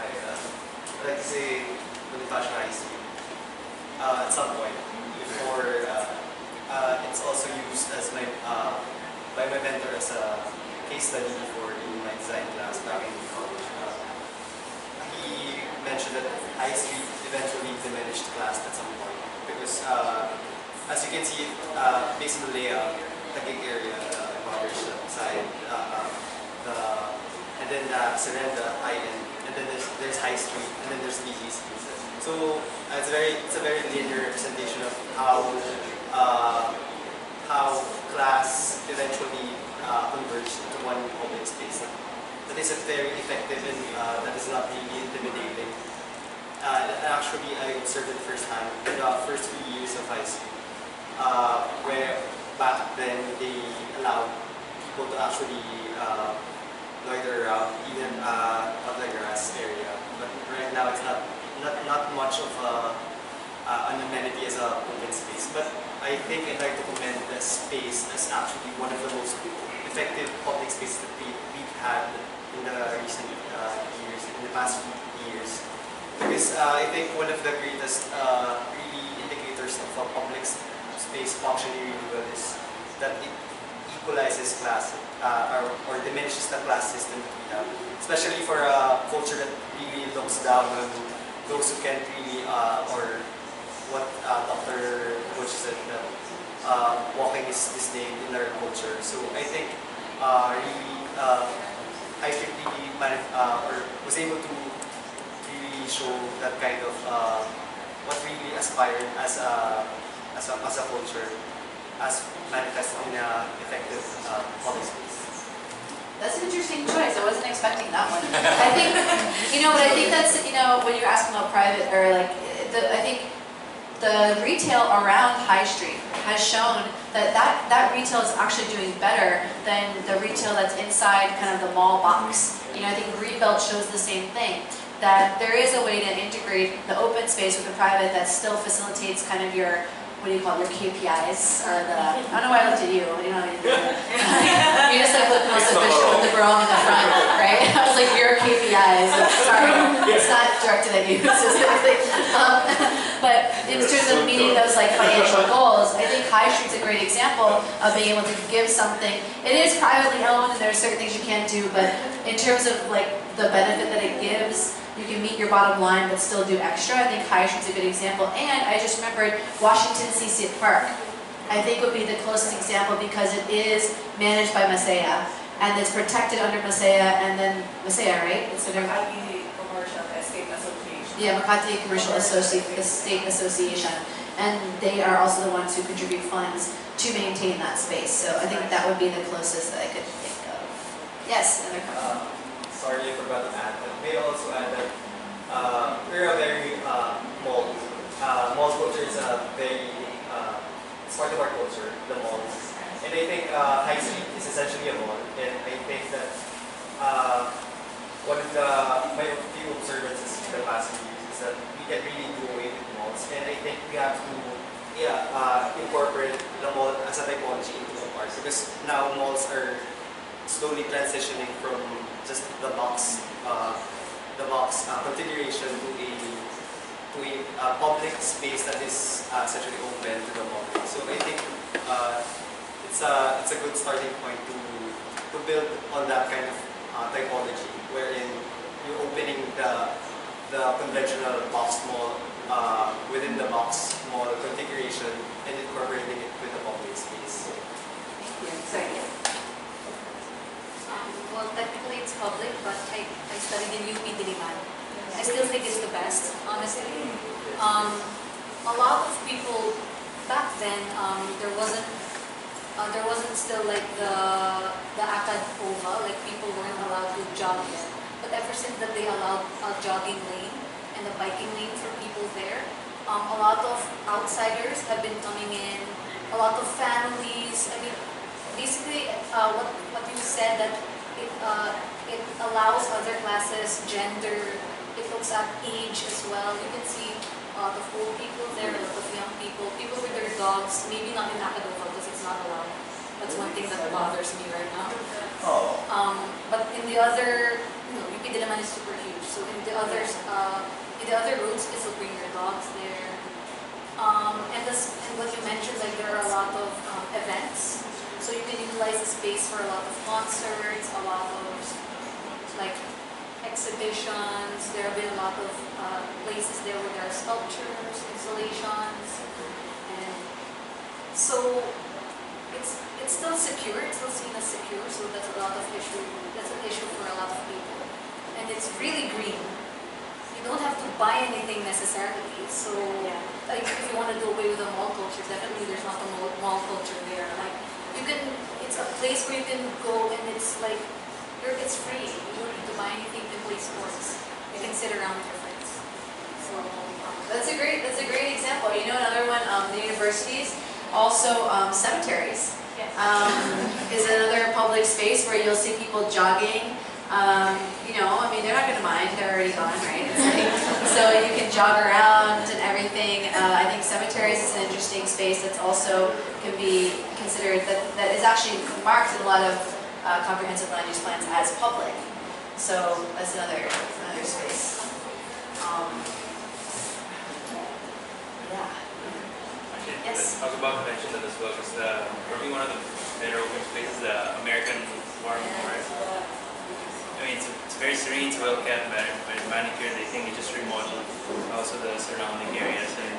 I, uh, I'd like say Bonifacio High Street. Uh, at some point, before uh, uh, it's also used as my uh, by my mentor as a case study for in my design class back in college. Uh, he mentioned that High Street eventually diminished class at some point because, uh, as you can see, based on the layout, the gig area, uh, covers side, the and then uh, Serendra high end, there's, High Street, and then there's BGC. So uh, it's very it's a very linear representation of how uh, how class eventually uh, converged into one public space. That is a very effective and uh, that is not really intimidating. Uh, actually, I observed it firsthand in the first few years of high school, uh, where back then they allowed people to actually loiter around even uh, on the grass right now, it's not not, not much of a, uh, an amenity as a open space. But I think I'd like to commend the space as actually one of the most effective public spaces that we, we've had in the recent uh, years, in the past few years. Because uh, I think one of the greatest uh, really indicators of a public space functioning really well is that it equalizes class uh, or, or diminishes the class system that we have. Especially for a culture that really looks down on those who can't really, uh, or what uh, Dr. Butch said, that uh, walking is disdained in our culture. So I think uh, really, uh, I think really uh, or was able to really show that kind of uh, what really aspire as a as a, as a culture as manifested in a effective uh, space. That's an interesting choice. I wasn't expecting that one. I think, you know, but I think that's, you know, when you're asking about private or like, the, I think the retail around High Street has shown that that, that retail is actually doing better than the retail that's inside kind of the mall box. You know, I think Greenbelt shows the same thing, that there is a way to integrate the open space with the private that still facilitates kind of your, what do you call it, your KPIs, or the, I don't know why I looked at you, you know what I mean? You just like look most official with the girl in the front, right? I was like, your KPIs, sorry, it's not directed at you specifically. Um, But in terms of meeting those like financial goals, I think High Street's a great example of being able to give something. It is privately owned and there are certain things you can't do, but in terms of like the benefit that it gives, you can meet your bottom line but still do extra. I think High Street's a good example. And I just remembered Washington SyCip Park. I think would be the closest example because it is managed by MACEA and it's protected under MACEA and then MACEA, right? It's under Makati Commercial Estate Association. yeah, Makati Commercial Associ- Estate Association, and they are also the ones who contribute funds to maintain that space. So I think that would be the closest that I could think of. Yes, another comment. Sorry, I forgot to add that. I also add that uh, we're a very uh, mall. Uh, mall culture is a very uh, it's part of our culture, the malls. And I think uh, High Street is essentially a mall. And I think that uh, one of the my few observances in the past few years is that we can really do away with malls. And I think we have to yeah, uh, incorporate the mall as a typology into the parks because now malls are slowly transitioning from just the box, uh, the box uh, configuration to a to a uh, public space that is uh, essentially open to the public. So I think uh, it's a it's a good starting point to to build on that kind of uh, typology, wherein you're opening the the conventional box mall within the box mall configuration and incorporating it with the public space. Um, well, technically it's public, but I, I studied in UP Diliman. I still think it's the best, honestly. Um, a lot of people back then, um, there wasn't, uh, there wasn't still like the the Acad Oval, like people weren't allowed to jog yet. But ever since that they allowed a jogging lane and a biking lane for people there, um, a lot of outsiders have been coming in. A lot of families. I mean, basically, uh, what what you said that it uh, it allows other classes, gender. It looks at age as well. You can see a lot of old people there, a lot of young people, people with their dogs. Maybe not in Nakadova because it's not allowed. That's one thing that bothers me right now. Oh. Um, but in the other, you know, UP Diliman is super huge. So in the others, uh, in the other you can still bring your dogs there. Um, and this, and what you mentioned, like there are a lot of um, events. So you can utilize the space for a lot of concerts, a lot of like exhibitions. There have been a lot of uh, places there where there are sculptures, installations, and so it's it's still secure. It's still seen as secure. So that's a lot of issue. That's an issue for a lot of people, and it's really green. You don't have to buy anything necessarily. So like if you want to do away with the mall culture, definitely there's not a mall, mall culture there. Like you can, it's a place where you can go and it's like it's free. You don't need to buy anything to play sports. You can sit around with your friends. So um, That's a great, that's a great example. You know, another one, um, the universities, also um, cemeteries. Yes. um, is another public space where you'll see people jogging. Um, you know, I mean, they're not going to mind; they're already gone, right? Like, so you can jog around and everything. Uh, I think cemeteries is an interesting space that's also can be considered that that is actually marked in a lot of uh, comprehensive land use plans as public. So that's another another space. Um, yeah. Yes. Was about to mention that as well, because the, for me, one of the better open spaces, the American War Memorial. It's, it's very serene, it's well kept, very, very manicured. They think they just remodeled also the surrounding areas, and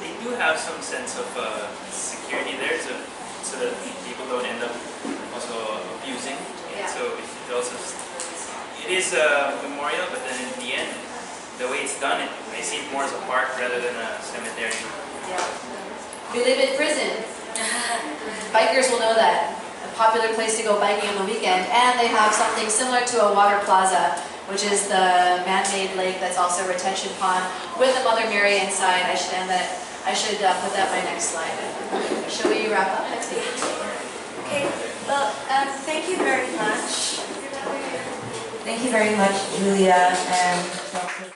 they do have some sense of uh, security there, so so that people don't end up also abusing. Yeah. So it it also it is a memorial, but then in the end, the way it's done, it, I see it more as a park rather than a cemetery. Yeah. We live in prison. Bikers will know that popular place to go biking on the weekend. And they have something similar to a water plaza, which is the man-made lake that's also a retention pond with the Mother Mary inside. I should end that. I should uh, put that my next slide. Shall we wrap up? Okay. Well, um, thank you very much. Thank you very much, Julia and Dr.